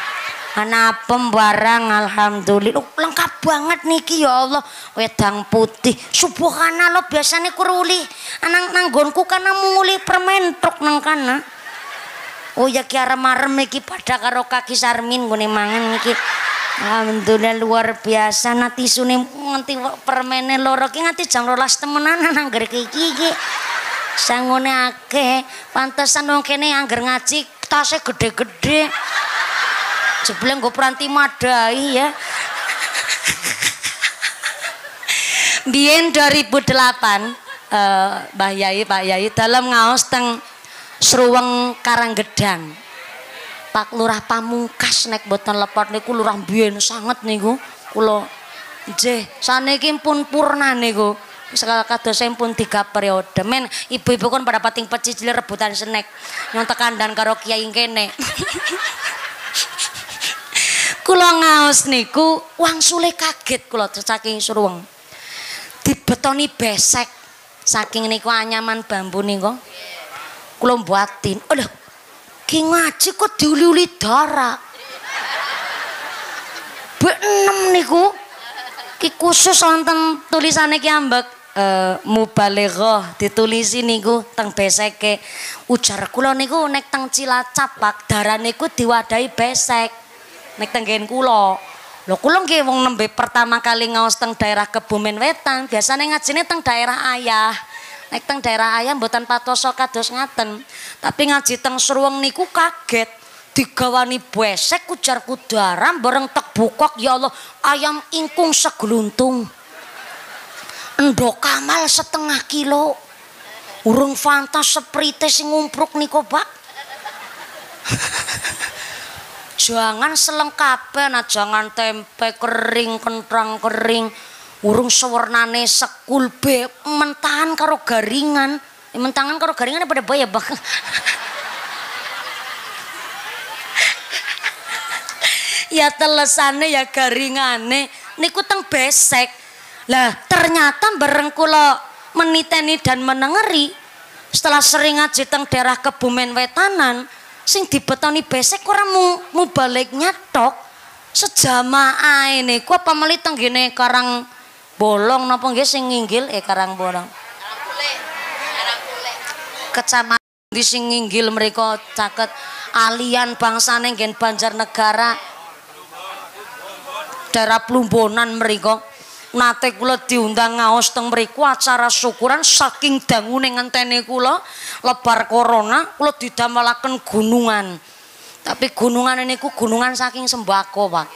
Anak pembarang alhamdulillah. Oh, lengkap banget niki ya Allah. Wedang putih. Subhanallah biasanya kuruli anang nanggonku karena muli permen truk nang kana. Oh ya kiara marem niki pada karo kaki sarmin gue mangan niki Alhamdulillah luar biasa. Nanti suni nganti permennya loro ki nganti jam rolas temenan nang iki iki sangone akeh pantesan wong kene angger ngaji tasnya gede-gede. Jebleng gue peranti madai ya. Bien 2008 uh, Mbah Yai Pak Yai dalam ngaos teng Seruweng Karanggedang. Pak Lurah Pamungkas nek boten lepot niku lurah biyen sangat niku. Kula nggih saniki pun purna niku sekali kados pun tiga periode men ibu-ibu kan pada pating pecicil rebutan snack nyontek kandang karo kiai kene. Kula ngaos niku wang sule kaget kula saking suruweng. Dibetoni besek. Saking niku anyaman bambu niku. Kula buatin aduh ki ngaji kok diuli-uli darah benem niku. Ki khusus wonten tulisane ki ambek uh, mubalighah ditulisi niku teng beseke. Ujar kula niku nek teng Cilacap Pak daran niku diwadahi besek. Nek tenggen kula. Lho kula nggih wong nembe pertama kali ngaos teng daerah Kebumen Wetan biasanya ngajine teng daerah Ayah. Nek teng daerah Ayah mboten patoso kados ngaten. Tapi ngaji teng Suruweng niku kaget. Digawani besek kujar kudaram bareng tek bukok ya Allah ayam ingkung segeluntung endok kamal setengah kilo. Urung fantas seprite sing ngumpruk niko pak. Jangan selengkape nah jangan tempe kering kentrang kering. Urung sewernane sekul be mentahan karo garingan. Mentangan karo garingan pada bayar bak ya telesane ya garingane. Niku teng besek lah ternyata bareng kula meniteni dan menengeri setelah sering ngaji teng daerah Kebumen Wetanan sing dibetoni besek ora mu, mu balik nyatok sejamaah ini. Ku apa meli tenggine karang bolong napa nggih sing nginggil? Eh karang bolong. Kecamatan di sing nginggil mereka caket alian bangsane ngen Banjarnegara? Daerah Plumbonan mereka nate kula diundang ngaos teng mriku acara syukuran saking dangune ngenteni kula lebar corona kula didamelaken gunungan. Tapi gunungan ini ku gunungan saking sembako pak.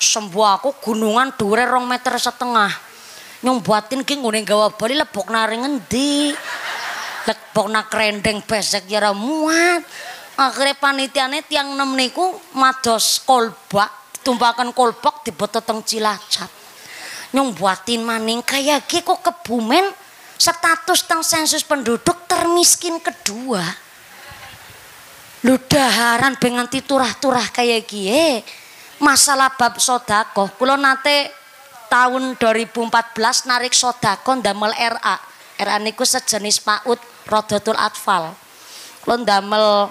Sembako gunungan dhuwure rong meter setengah. Nyong buatin ki ngene gawa bali lebok nari ngendi? Lebok nak rendeng besek ya muat. Akhirnya panitiane tiang nem niku mados kolbak tumpakan kolbak di teng Cilacap. Nyong buatin maning kayak ge kok kebumen status teng sensus penduduk termiskin kedua. Lu daharan benganti turah-turah kayak gie. Masalah bab sodako, kulo nate tahun 2014 narik sodako ndamel RA. RA niku sejenis PAUD Rodotul Atfal. Kulo ndamel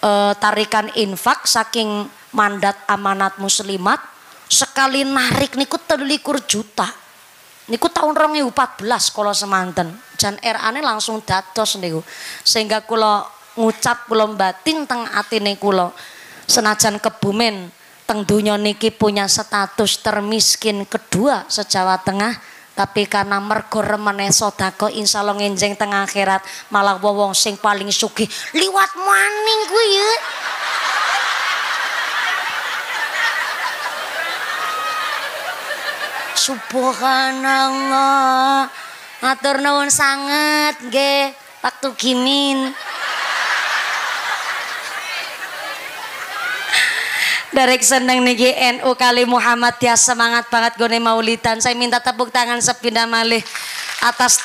uh, tarikan infak saking mandat amanat muslimat sekali narik niku terlikur juta. Niku tahun 2014 kalau semanten. Dan RA ini langsung dados niku. Sehingga kulo ngucap kulo batin teng atine kulo senajan kebumen teng dunia niki punya status termiskin kedua sejawa tengah. Tapi karena mergo remene sodako insya Allah ngenjeng tengah akhirat malah wong sing paling suki liwat maning gue ya Subhanallah. Matur nuwun sangat nggih. Waktu gimin. Derek seneng niki NU kali Muhammad ya semangat banget gone maulidan. Saya minta tepuk tangan sepindah malih atas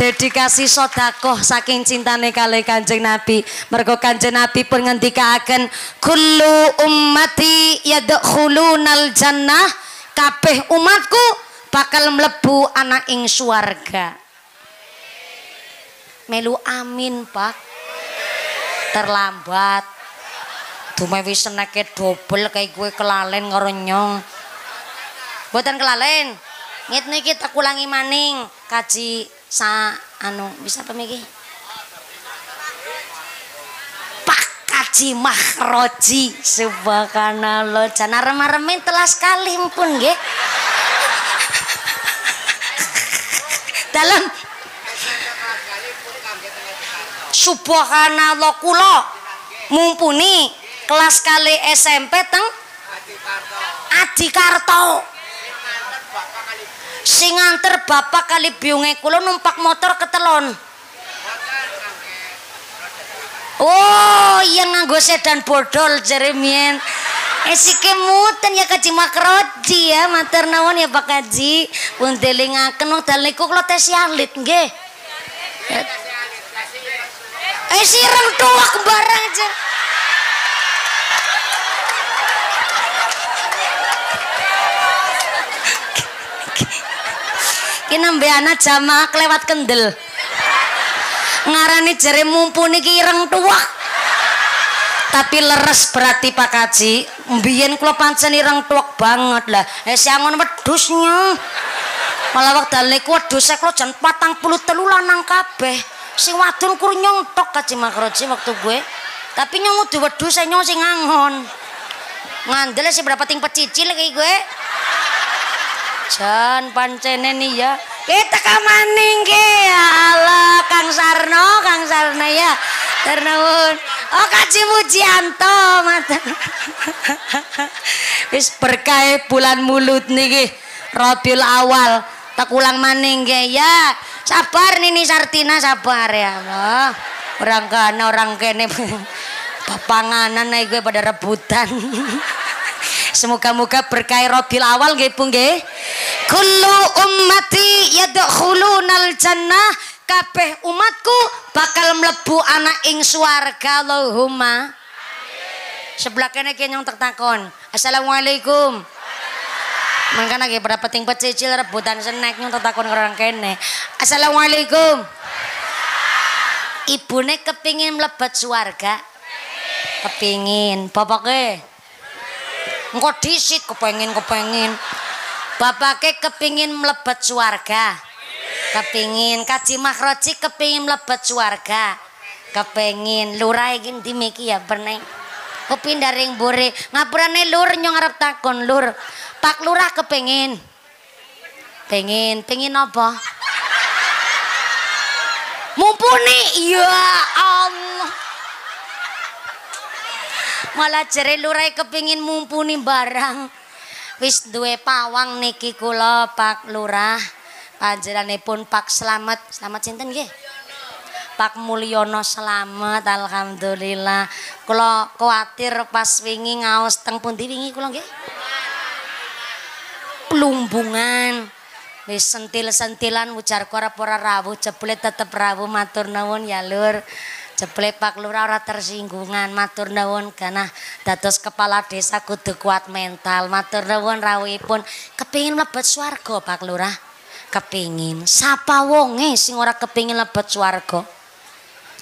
dedikasi sodakoh saking cintane kali kanjeng Nabi. Mergo kanjeng Nabi pun ngendikaken kullu ummati yadkhulunal jannah kabeh umatku bakal mlebu anak ing suarga melu amin pak. Terlambat. Dumewi seneke dobel kayak gue kelalen ngeronyong buatan kelalen. Ngit niki tak ulangi maning. Kaji sa anu bisa apa Haji Mahroji subhanallah. Jana remah-remin telah sekali pun nggih. Dalam subhanallah kula mumpuni kelas kali SMP teng Adikarto. Sing nganter bapak kali biunge kula numpak motor ketelon Oh, iya nganggo sedan bodol jeremien. Eh si kemutan ya kaji makroji ya mater nawon ya Pak Kaji. Pun delingaken wong dal niku kula tes yalit nggih. Eh si reng tuak barang aja. Ki nembe anak jamaah kelewat kendel ngarani jere mumpuni ki ireng tuwak. Tapi leres berarti Pak Kaji. Mbiyen kula pancen ireng tuwak banget lah. Eh siangon wedusnya malah wekdal niku wedus kula jan 43 lanang kabeh. Sing wadon kur nyontok Kaji Makroji waktu gue. Tapi nyong udah wedus nyong sing ngangon ngandel sih berapa ting pecicil kayak gue jan pancene nih ya kita kamaning ke ya Allah Kang Sarno Kang Sarno ya Ternuwun. Oh Kaji Mujianto matur. Wis berkah bulan mulut niki Rabiul Awal. Tak ulang maning ya. Sabar Nini Sartina sabar ya Allah. Orang kana orang kene papanganan naik gue pada rebutan. Semoga-moga berkah Rabiul Awal nggih Bu nggih. Kullu ummati yadkhulunal jannah kabeh umatku bakal mlebu anak ing swarga Allahumma. Sebelah kene ki nyong takon. Assalamualaikum. Mangka lagi pada peting pecicil rebutan snack nyong takon orang kene. Assalamualaikum. Ibune kepingin mlebet swarga. Kepingin. Bapake engko disit kepengin kepengin bapake kepingin mlebet swarga. Kepingin. Kaji makroji kepingin mlebet swarga. Kepengin. Lurah iki dimiki ya pernah kopi daring bore ngapurane lur nyong arep takon lur. Pak lurah kepengin. Pengen pengen apa? Mumpuni! Ya Allah malah jere lurai kepingin mumpuni barang. Wis duwe pawang niki kula Pak Lurah. Panjenenganipun Pak Slamet. Selamat sinten nggih? Pak Mulyono selamat alhamdulillah. Kula kuatir pas wingi ngaos teng pundi wingi kula nggih? Plumbungan. Wis sentil-sentilan ujar ora ora rawuh jebule tetep rawuh matur nuwun ya Lur jeble Pak Lurah ora tersinggungan. Matur nuwun karena dados kepala desa kudu kuat mental. Matur nuwun rawuhipun. Kepingin mlebet swarga Pak Lurah? Kepingin. Sapa wonge sing ora kepingin mlebet swarga?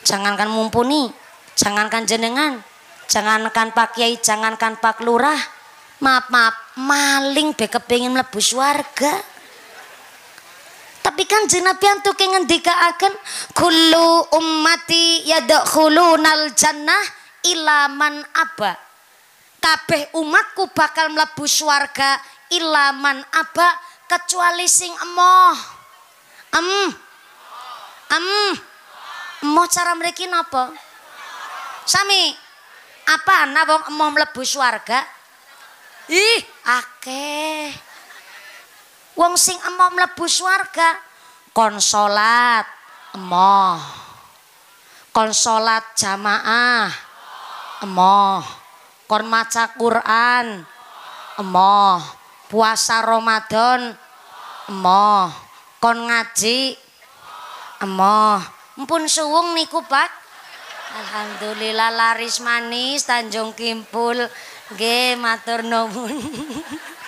Jangankan mumpuni jangankan jenengan jangankan Pak Kiai jangankan Pak Lurah. Maaf maaf. Maling be kepingin mlebu swarga tapi kan Nabi antuk ngendikaaken kullu ummati yadkhulunal jannah ilaman aba. Kabeh umatku bakal mlebu swarga ilaman aba kecuali sing emoh. Em. Em. Emoh cara mriki napa? Sami. Apa ana wong emoh mlebu swarga? Ih, akeh. Wong sing emoh mlebu swarga kon salat emoh. Kon salat jamaah emoh. Kon maca Quran emoh. Puasa Ramadan emoh. Kon ngaji emoh. Mpun suwung niku Pak. Alhamdulillah laris manis Tanjung Kimpul. Nggih matur nuwun.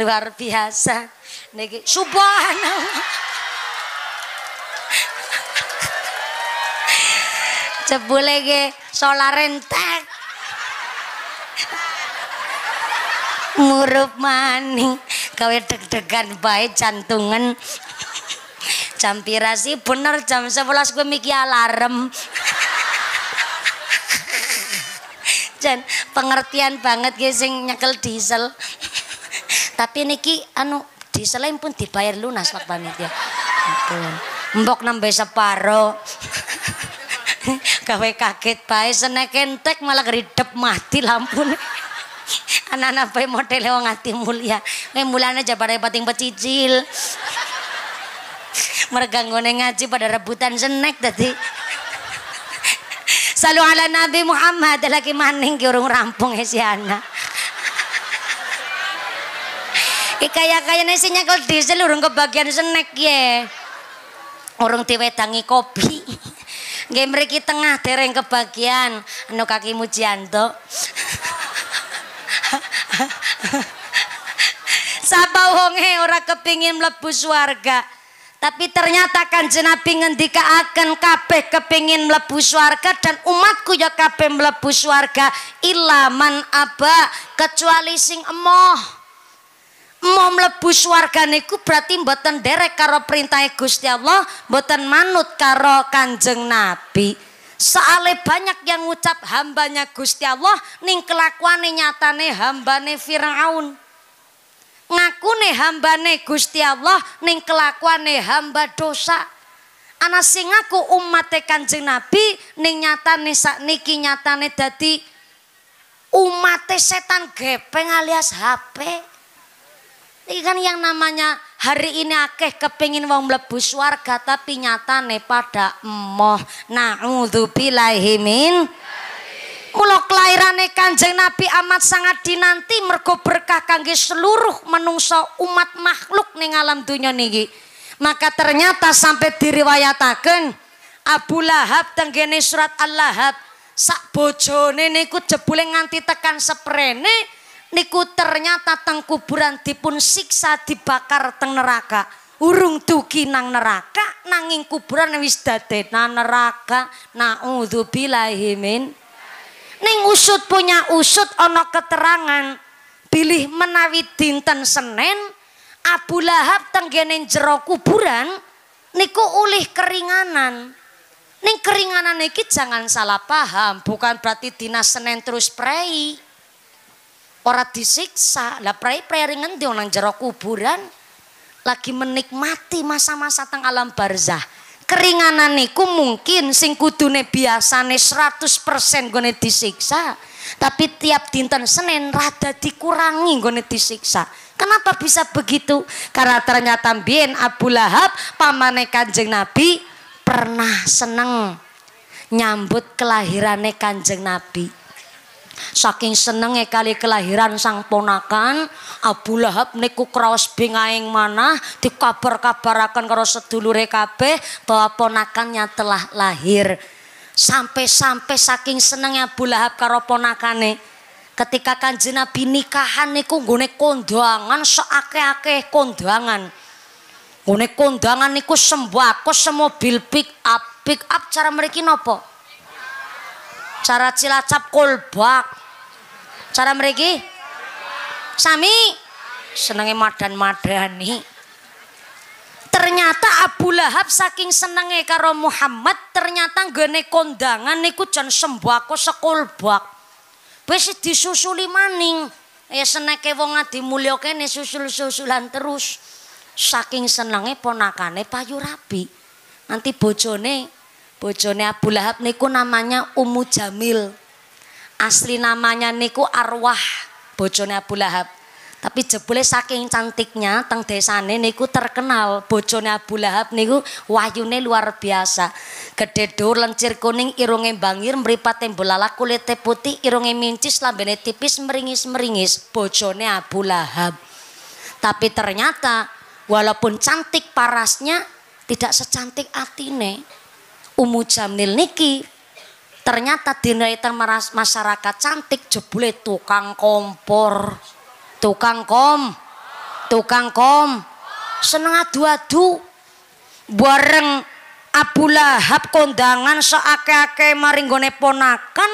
luar biasa. Niki subhanallah jebule ge solar rentek murup maning gawe deg-degan bae jantungan. Jam pirasi bener jam 11 gue mikir alarm. Jan pengertian banget guys sing nyekel diesel tapi niki anu di selain pun dibayar lunas Pak Panitia mbok nambah separo. Gawe kaget bae senek entek malah geridep mati lampu anak-anak bae model wong ati mulia. Kayak mulane jabare pating pecicil. Mereka ngone ngaji pada rebutan senek tadi Salu ala Nabi Muhammad lagi maning ki urung rampung ya si anak kaya-kaya nasi nyekel diesel urung kebagian snack ya urung diwedangi kopi. Nggih mriki tengah dereng kebagian. Anu kaki mujianto Sapa wonge ora kepingin mlebu swarga? Tapi ternyata kan Nabi ngendika akan kabeh kepingin mlebu swarga dan umatku ya kabeh mlebu swarga ilaman aba kecuali sing emoh mau mlebu swarga niku berarti mboten derek karo perintah Gusti Allah, mboten manut karo Kanjeng Nabi. Soale banyak yang ngucap hambanya Gusti Allah ning kelakuane nyatane hambane Firaun. Ngakune hambane Gusti Allah ning kelakuane hamba dosa. ana sing ngaku umate Kanjeng Nabi ning nyatane sakniki nyatane dadi umate setan gepeng alias HP. Kan yang namanya hari ini akeh kepingin wong mlebu swarga tapi nyatane pada emoh. Na'udzubillahi min Mula kelahirane Kanjeng Nabi amat sangat dinanti mergo berkah kangge seluruh menungso umat makhluk ning alam dunia niki. Maka ternyata sampai diriwayataken Abu Lahab tenggene surat Al-Lahab sak bojone niku jebule nganti tekan seprene niku ternyata teng kuburan dipun siksa dibakar teng neraka. Urung dugi nang neraka nanging kuburan wis dadena neraka. Nauzubillahi min Ning usut punya usut ono keterangan pilih menawi dinten Senin Abu Lahab tenggene jero kuburan niku ulih keringanan. Ning keringanan iki jangan salah paham, bukan berarti dina Senin terus prei. Ora disiksa, lah prei-prei ngendi nang jero kuburan? Lagi menikmati masa-masa teng alam barzah. Keringanan niku mungkin sing kudune biasane 100% gone disiksa tapi tiap dinten Senin rada dikurangi gone disiksa. Kenapa bisa begitu? Karena ternyata bien Abu Lahab pamane kanjeng Nabi pernah seneng nyambut kelahirannya kanjeng Nabi Saking senenge kali kelahiran sang ponakan, Abu Lahab niku kraos bingaing mana dikabar-kabaraken karo sedulure kabeh bahwa ponakannya telah lahir. Sampai-sampai saking senengnya Abu Lahab karo ponakane. Ketika kanjeng Nabi nikahan niku nggone kondangan seake-akeh kondangan. Nggone kondangan niku sembako semobil pick up. Pick up cara mriki napa? Cara Cilacap kolbak. Cara mereka sami senenge madan-madani. Ternyata Abu Lahab saking senenge karo Muhammad ternyata gene kondangan niku jan sembako sekolbak. Wis disusuli maning. Ya seneke wong adi mulya susul-susulan terus. Saking senenge ponakane payu rabi. Nanti bojone Bojone Abu Lahab niku namanya Ummu Jamil. Asli namanya niku Arwah bojone Abu Lahab. Tapi jebule saking cantiknya teng desane niku terkenal bojone Abu Lahab niku wahyune luar biasa. Gede dur lencir kuning irunge bangir mripate bolala kulite putih irunge mincis lambene tipis meringis-meringis bojone Abu Lahab. Tapi ternyata walaupun cantik parasnya tidak secantik atine. Umu Jamil niki ternyata dinaitan masyarakat cantik jebule tukang kompor tukang kom tukang kom. Seneng adu-adu bareng Abu Lahab kondangan seake-ake maringgone ponakan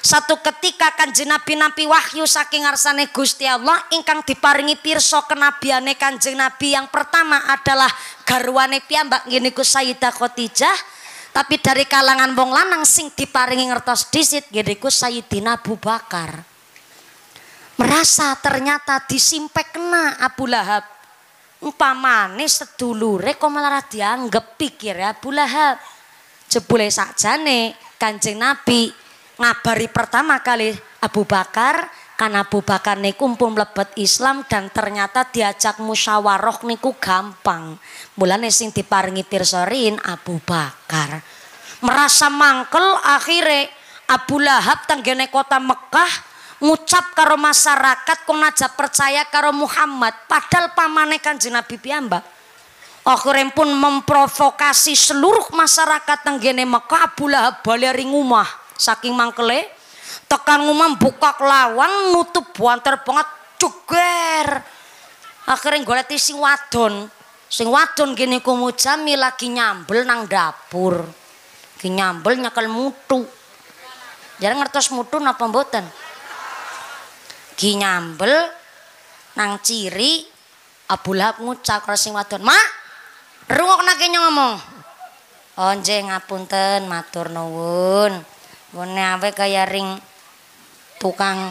satu ketika kanjeng Nabi Nabi wahyu saking ngarsane Gusti Allah ingkang diparingi pirsa kenabiane kanjeng Nabi. Yang pertama adalah garwane piyambak ngene Sayyidah Khadijah tapi dari kalangan wong lanang sing diparingi ngertos disit gediku Sayyidina Abu Bakar. Merasa ternyata disimpek kena Abu Lahab. Umpamane sedulure kok malah pikir ya Abu Lahab. Jebule sakjane Kanjeng Nabi ngabari pertama kali Abu Bakar karena Abu Bakar niku pun mlebet Islam dan ternyata diajak musyawarah niku gampang. Mulane sing diparingi pirsorin Abu Bakar. Merasa mangkel akhirnya Abu Lahab tenggene kota Mekah ngucap karo masyarakat kok aja percaya karo Muhammad padahal pamane kanjeng Nabi piyambak. Akhirnya pun memprovokasi seluruh masyarakat tenggene Mekah Abu Lahab bali ring omah saking mangkele tekan ngumam buka lawang nutup buanter banget cuger akhirnya golek sing wadon Sing wadon gini kumujami lagi nyambel nang dapur. Lagi nyambel nyekel mutu. Jarang ngertos mutu napa mboten? Gi nyambel nang ciri Abu Lahab ngucap sing wadon, "Mak, rungokna kene ngomong." Onje ngapunten, matur nuwun. Ngene awe kaya ring tukang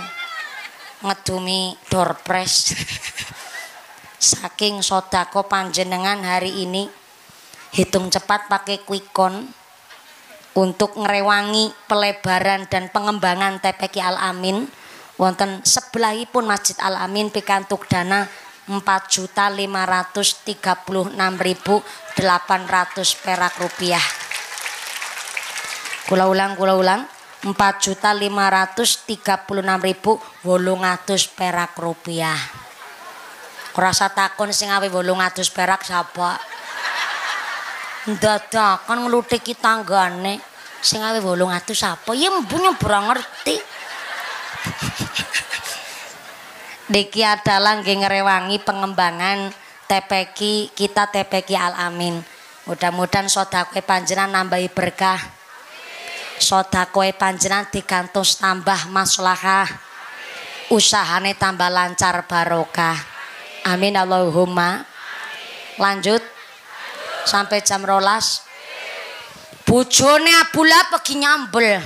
ngedumi doorpress. saking sodako panjenengan hari ini hitung cepat pakai quickcon untuk ngerewangi pelebaran dan pengembangan TPK Al Amin wonten sebelahipun Masjid Al Amin pikantuk dana 4.536.800 perak rupiah. Kula ulang, kula ulang. 4.536.800 perak rupiah. Rasa takon sing awe 800 perak sapa? Dadakan ngluthiki tanggane sing awe 800 sapa? Ya mbunya ora ngerti. Diki adalah nggih ngrewangi pengembangan TPK kita TPK Al Amin. Mudah-mudahan sedekah panjenengan nambahi berkah sodakoe panjenengan digantos tambah maslahah. Usahane tambah lancar barokah. Amin Allahumma. Lanjut. Sampai jam rolas. Bojone abula pergi nyambel.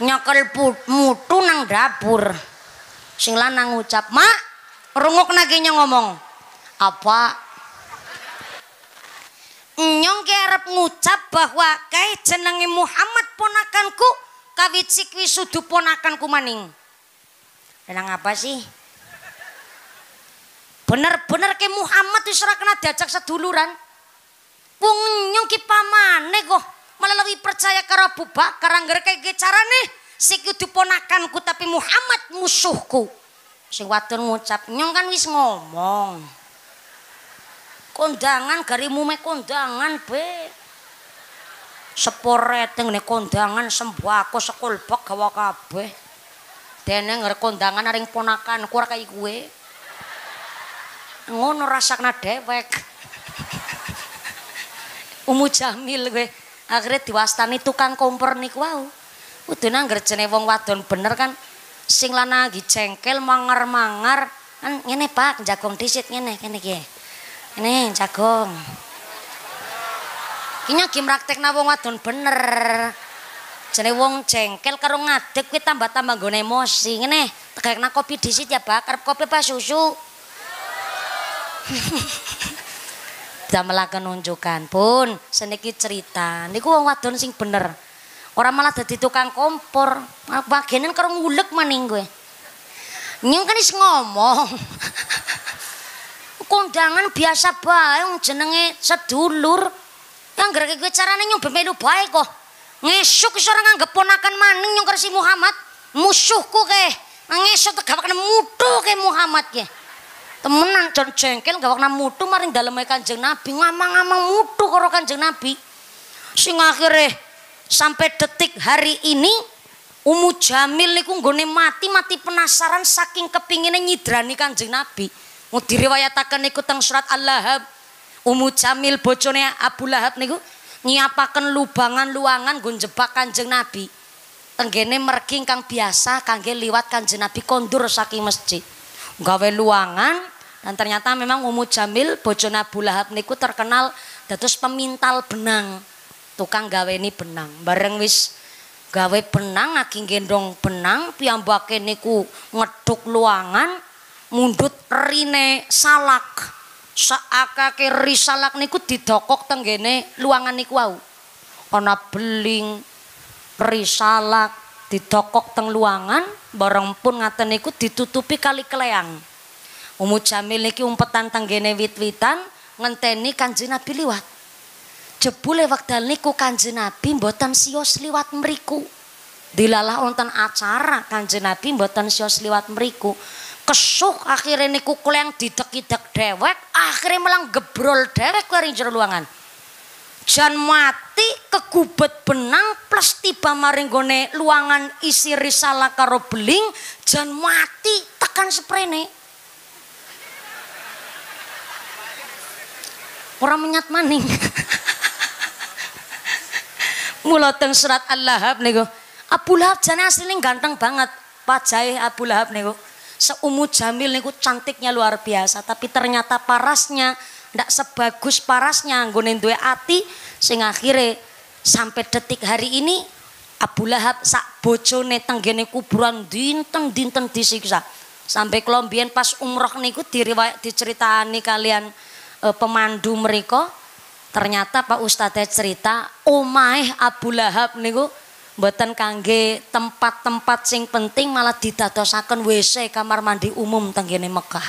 Nyekel mutu nang dapur. Sing lanang ngucap mak rungok naginya ngomong. Apa nyong arep ngucap bahwa kae jenenge Muhammad ponakanku kawit sikwi sudu ponakanku maning. Enang apa sih? Bener-bener ke Muhammad wis ora kena diajak seduluran. Wong nyong ki pamane kok malah percaya karo Abu Bakar angger kaya carane sik ponakanku tapi Muhammad musuhku. Sing wadon ngucap nyong kan wis ngomong kondangan garimu me kondangan be. Seporeteng nih kondangan sembako sekolbak gawa kabeh. Dene ngere kondangan aring ponakan kuar kaya gue ngono rasakna dewek Umu Jamil gue akhirnya diwastani tukang kompor nih wow udah nangger wong wadon bener kan sing lana lagi cengkel mangar-mangar. Kan ngene pak jagung disit ngene ngene gie ini jagung ini lagi praktekna wong wadon bener. Jadi wong jengkel karo ngadek kuwi tambah-tambah nggone emosi ngene. Tegakna kopi disit ya bakar kopi pas susu? Damelaken nunjukan pun seniki cerita. Niku wong wadon sing bener. Orang malah dadi tukang kompor. Bagianan karo ngulek maning gue nyong kan is ngomong kondangan biasa bae jenenge sedulur. Yang gara gue carane nyoba melu bae kok. Ngesuk iso ora nganggep ponakan maning nyong si Muhammad. Musuhku ke. Ngesuk tegawakna mutu ke Muhammad ke. Temenan jon jengkel gawakna mutu maring daleme Kanjeng Nabi. Ngamang-ngamang mutu karo Kanjeng Nabi. Sing akhirnya sampai detik hari ini Umu Jamil niku nggone mati mati penasaran saking kepinginnya nyidrani Kanjeng Nabi Mau diriwayatakan niku teng surat Al-Lahab. Umu Jamil bojone Abu Lahab niku nyiapaken lubangan luangan nggo jebak Kanjeng Nabi. Tenggene mergi kang biasa kangge liwat Kanjeng Nabi kondur saking masjid. Gawe luangan dan ternyata memang Umu Jamil bojone Abu Lahab niku terkenal dados pemintal benang. Tukang gawe ini benang. Bareng wis gawe benang lagi gendong benang piyambake niku ngeduk luangan mundut rine salak. Saakake ri salak niku didokok tenggene luangan niku wau. Ana beling ri salak didokok teng luangan bareng pun ngaten niku ditutupi kali keleang Umu Jamil niki umpetan tenggene wit-witan ngenteni Kanjeng Nabi liwat. Jebule wekdal niku Kanjeng Nabi mboten sios liwat mriku. Dilalah wonten acara Kanjeng Nabi mboten sios liwat mriku kesuk akhirnya niku yang didek-idek dewek akhirnya malah gebrol dewek keluar jero luangan. Jan mati kegubet benang plus tiba maring gone luangan isi risalah karo beling jan mati tekan sprene. Orang menyat maning. Mula surat Al-Lahab niku Abu Lahab jane asline ganteng banget. Pajahe Abu Lahab niku seumu Jamil niku cantiknya luar biasa tapi ternyata parasnya ndak sebagus parasnya. Nggone duwe ati sing akhire sampai detik hari ini Abu Lahab sak bojone tenggene kuburan dinten-dinten disiksa. Sampai kelombian pas umroh niku diriwayat diceritani kalian e, pemandu mereka ternyata Pak Ustadz cerita omahe Abu Lahab niku mboten kangge tempat-tempat sing penting malah didadosaken WC kamar mandi umum tenggene Mekah.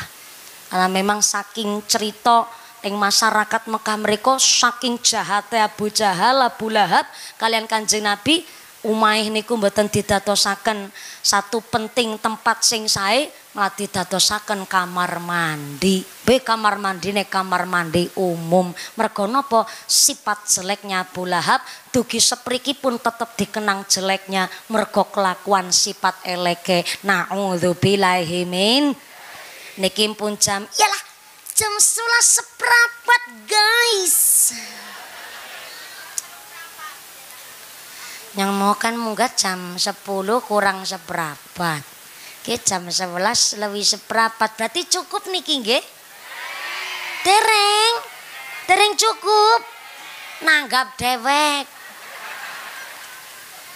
Karena memang saking cerita ing masyarakat Mekah mereka saking jahatnya Abu Jahal, Abu Lahab kalian Kanjeng Nabi umaih niku mboten didatosaken satu penting tempat sing sae malah didatosaken kamar mandi. B kamar mandi ne kamar mandi umum. Mergo napa sifat jeleknya Abu Lahab dugi sepriki pun tetap dikenang jeleknya mergo kelakuan sifat eleke. Nauzubillahi min niki pun jam iyalah jam sebelas seprapat guys yang mau kan munggah jam 10 kurang seberapa? Oke jam 11 lebih seberapa? Berarti cukup nih nggih? Dereng. Dereng cukup. Nanggap dewek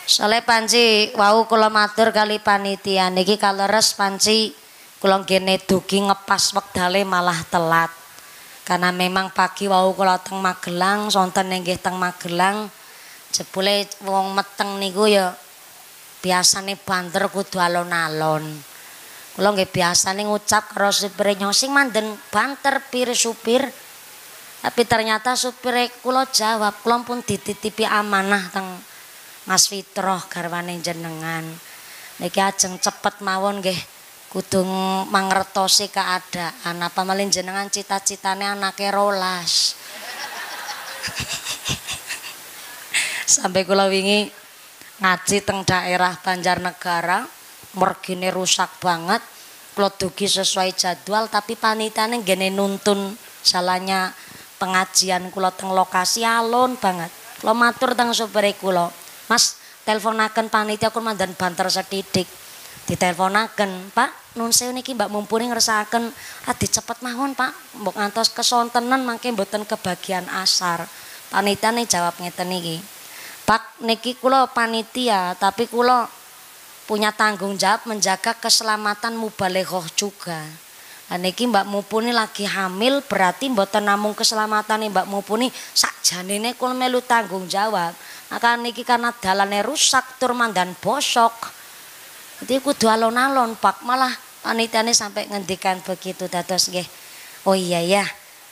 soalnya panci wau kula matur kali panitia. Niki kalau res panci kula gene dugi ngepas wektale malah telat. Karena memang pagi wau kula teng Magelang sonten nggih teng Magelang Jebule wong meteng niku ya biasane banter kudu alon-alon. Kula nggih biasane ngucap karo supir nyosing manden banter pir supir. Tapi ternyata supir kula jawab, kula pun dititipi amanah teng Mas Fitroh garwane jenengan. Niki ajeng cepet mawon nggih kudu mangertosi keadaan apa malin jenengan cita-citane anake rolas. sampai kula wingi ngaji teng daerah Banjarnegara mergine rusak banget. Kula dugi sesuai jadwal tapi panitane gene nuntun salahnya pengajian kula teng lokasi alon banget. Kula matur teng supir kula. Mas teleponaken panitia kula mandan banter sedidik diteleponaken Pak. Nun sewu niki Mbak mumpuni ngersakaken adi cepet mawon Pak. Mbok ngantos kesontenan mangke mboten kebagian asar. Panitia nih jawab ngeten Pak niki kula panitia tapi kula punya tanggung jawab menjaga keselamatan mubaleghah juga. Nah, niki Mbak Mupuni lagi hamil berarti mboten namung keselamatan Mbak Mupuni sakjanine kula melu tanggung jawab. Maka niki karena dalane rusak tur mandan bosok. Jadi kudu alon-alon Pak malah panitiane sampai ngendikan begitu dados nggih. Oh iya ya.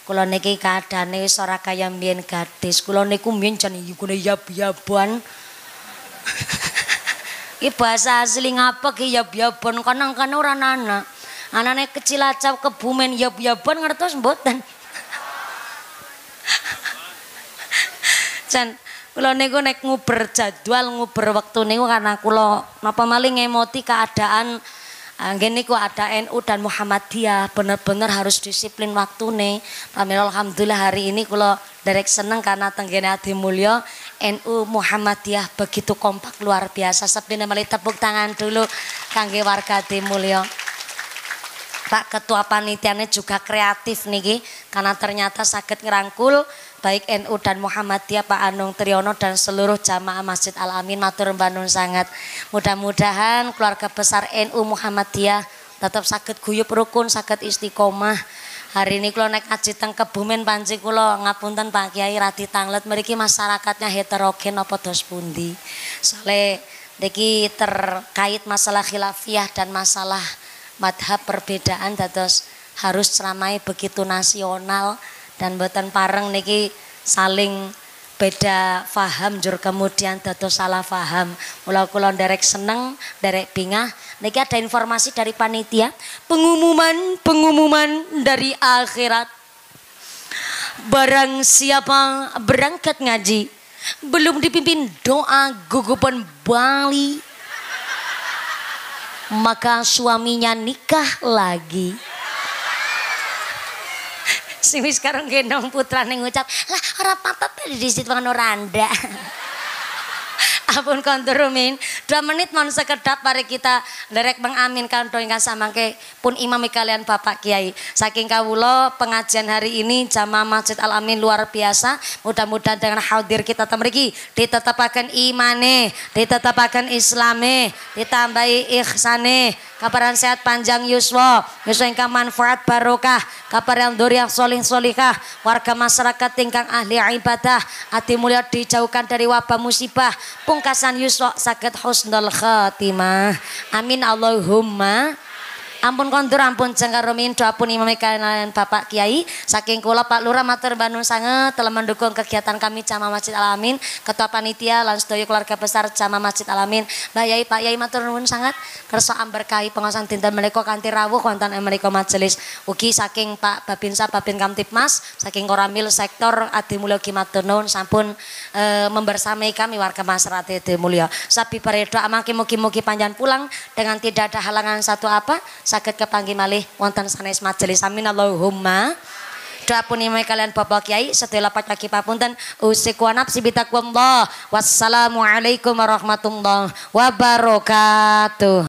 Kula niki keadaane wis ora kaya mbiyen gadis. Kula niku mbiyen jan ikune yab-yaban. Iki bahasa asli ngapa ki yab-yaban kanang kan ora nana. Anane kecil acap kebumen yab-yaban ngertos mboten. Jan kula niku nek nguber jadwal nguber wektu niku karena kula napa maling emoti keadaan Anggen niku ada NU dan Muhammadiyah bener-bener harus disiplin waktu nih. Pamela alhamdulillah hari ini kalau derek seneng karena tenggene adi mulya NU Muhammadiyah begitu kompak luar biasa. Sepine meli tepuk tangan dulu kangge warga di mulya. Pak Ketua Panitianya juga kreatif nih karena ternyata sakit ngerangkul baik NU dan Muhammadiyah Pak Anung Triyono dan seluruh jamaah Masjid Al Amin matur banun sangat. Mudah-mudahan keluarga besar NU Muhammadiyah tetap sakit guyup rukun, sakit istiqomah. Hari ini kalau naik haji teng kebumen panci kulo ngapunten Pak Kiai Rati Tanglet meriki masyarakatnya heterogen apa dos pundi. Soalnya deki terkait masalah khilafiyah dan masalah madhab perbedaan dados harus ceramai begitu nasional dan buatan pareng niki saling beda faham jur kemudian dados salah faham. Mula kula derek seneng derek bingah. Niki ada informasi dari panitia. Pengumuman pengumuman dari akhirat. Barang siapa berangkat ngaji belum dipimpin doa gugupan Bali. Maka suaminya nikah lagi sing wis karo gendong putrane ngucap lah ora patut di situ ngono randa Ampun konturumin. Dua menit mohon sekedap mari kita derek mengaminkan doa ingkang samangke pun imami kalian Bapak Kiai. Saking kawula pengajian hari ini jamaah Masjid Al Amin luar biasa. Mudah-mudahan dengan hadir kita temriki ditetapakan imane, ditetapakan islame, ditambahi ihsane, kabaran sehat panjang yuswa, yuswa ingkang manfaat barokah, kabar yang duri yang solih solikah, warga masyarakat tingkang ahli ibadah, hati mulia dijauhkan dari wabah musibah, pungkasan yuswa sakit husnul khatimah. Amin Allahumma. Ampun kondur ampun jengkar rumin doa pun imam kalian Bapak Kiai. Saking kula Pak Lurah matur Bandung sangat telah mendukung kegiatan kami Jamaah Masjid Alamin Ketua Panitia lan sedaya keluarga besar Jamaah Masjid Alamin Mbak Yai Pak Yai matur nuwun sangat. Kersa amberkahi pengawasan dinten menika kanthi rawuh wonten menika majelis. Ugi saking Pak Babinsa Babin Kamtipmas saking Koramil sektor Adi Mulya ugi matur nuwun sampun e, membersamai kami warga masyarakat Adi Mulya. Sabi doa makin mugi-mugi panjang pulang dengan tidak ada halangan satu apa saged kepanggih malih wonten sanes majelis. Amin Allahumma. Doa punimai kalian Bapak Kiai setelah pacaki papunten. Usik wa nafsi bitakwallah wassalamualaikum warahmatullahi wabarakatuh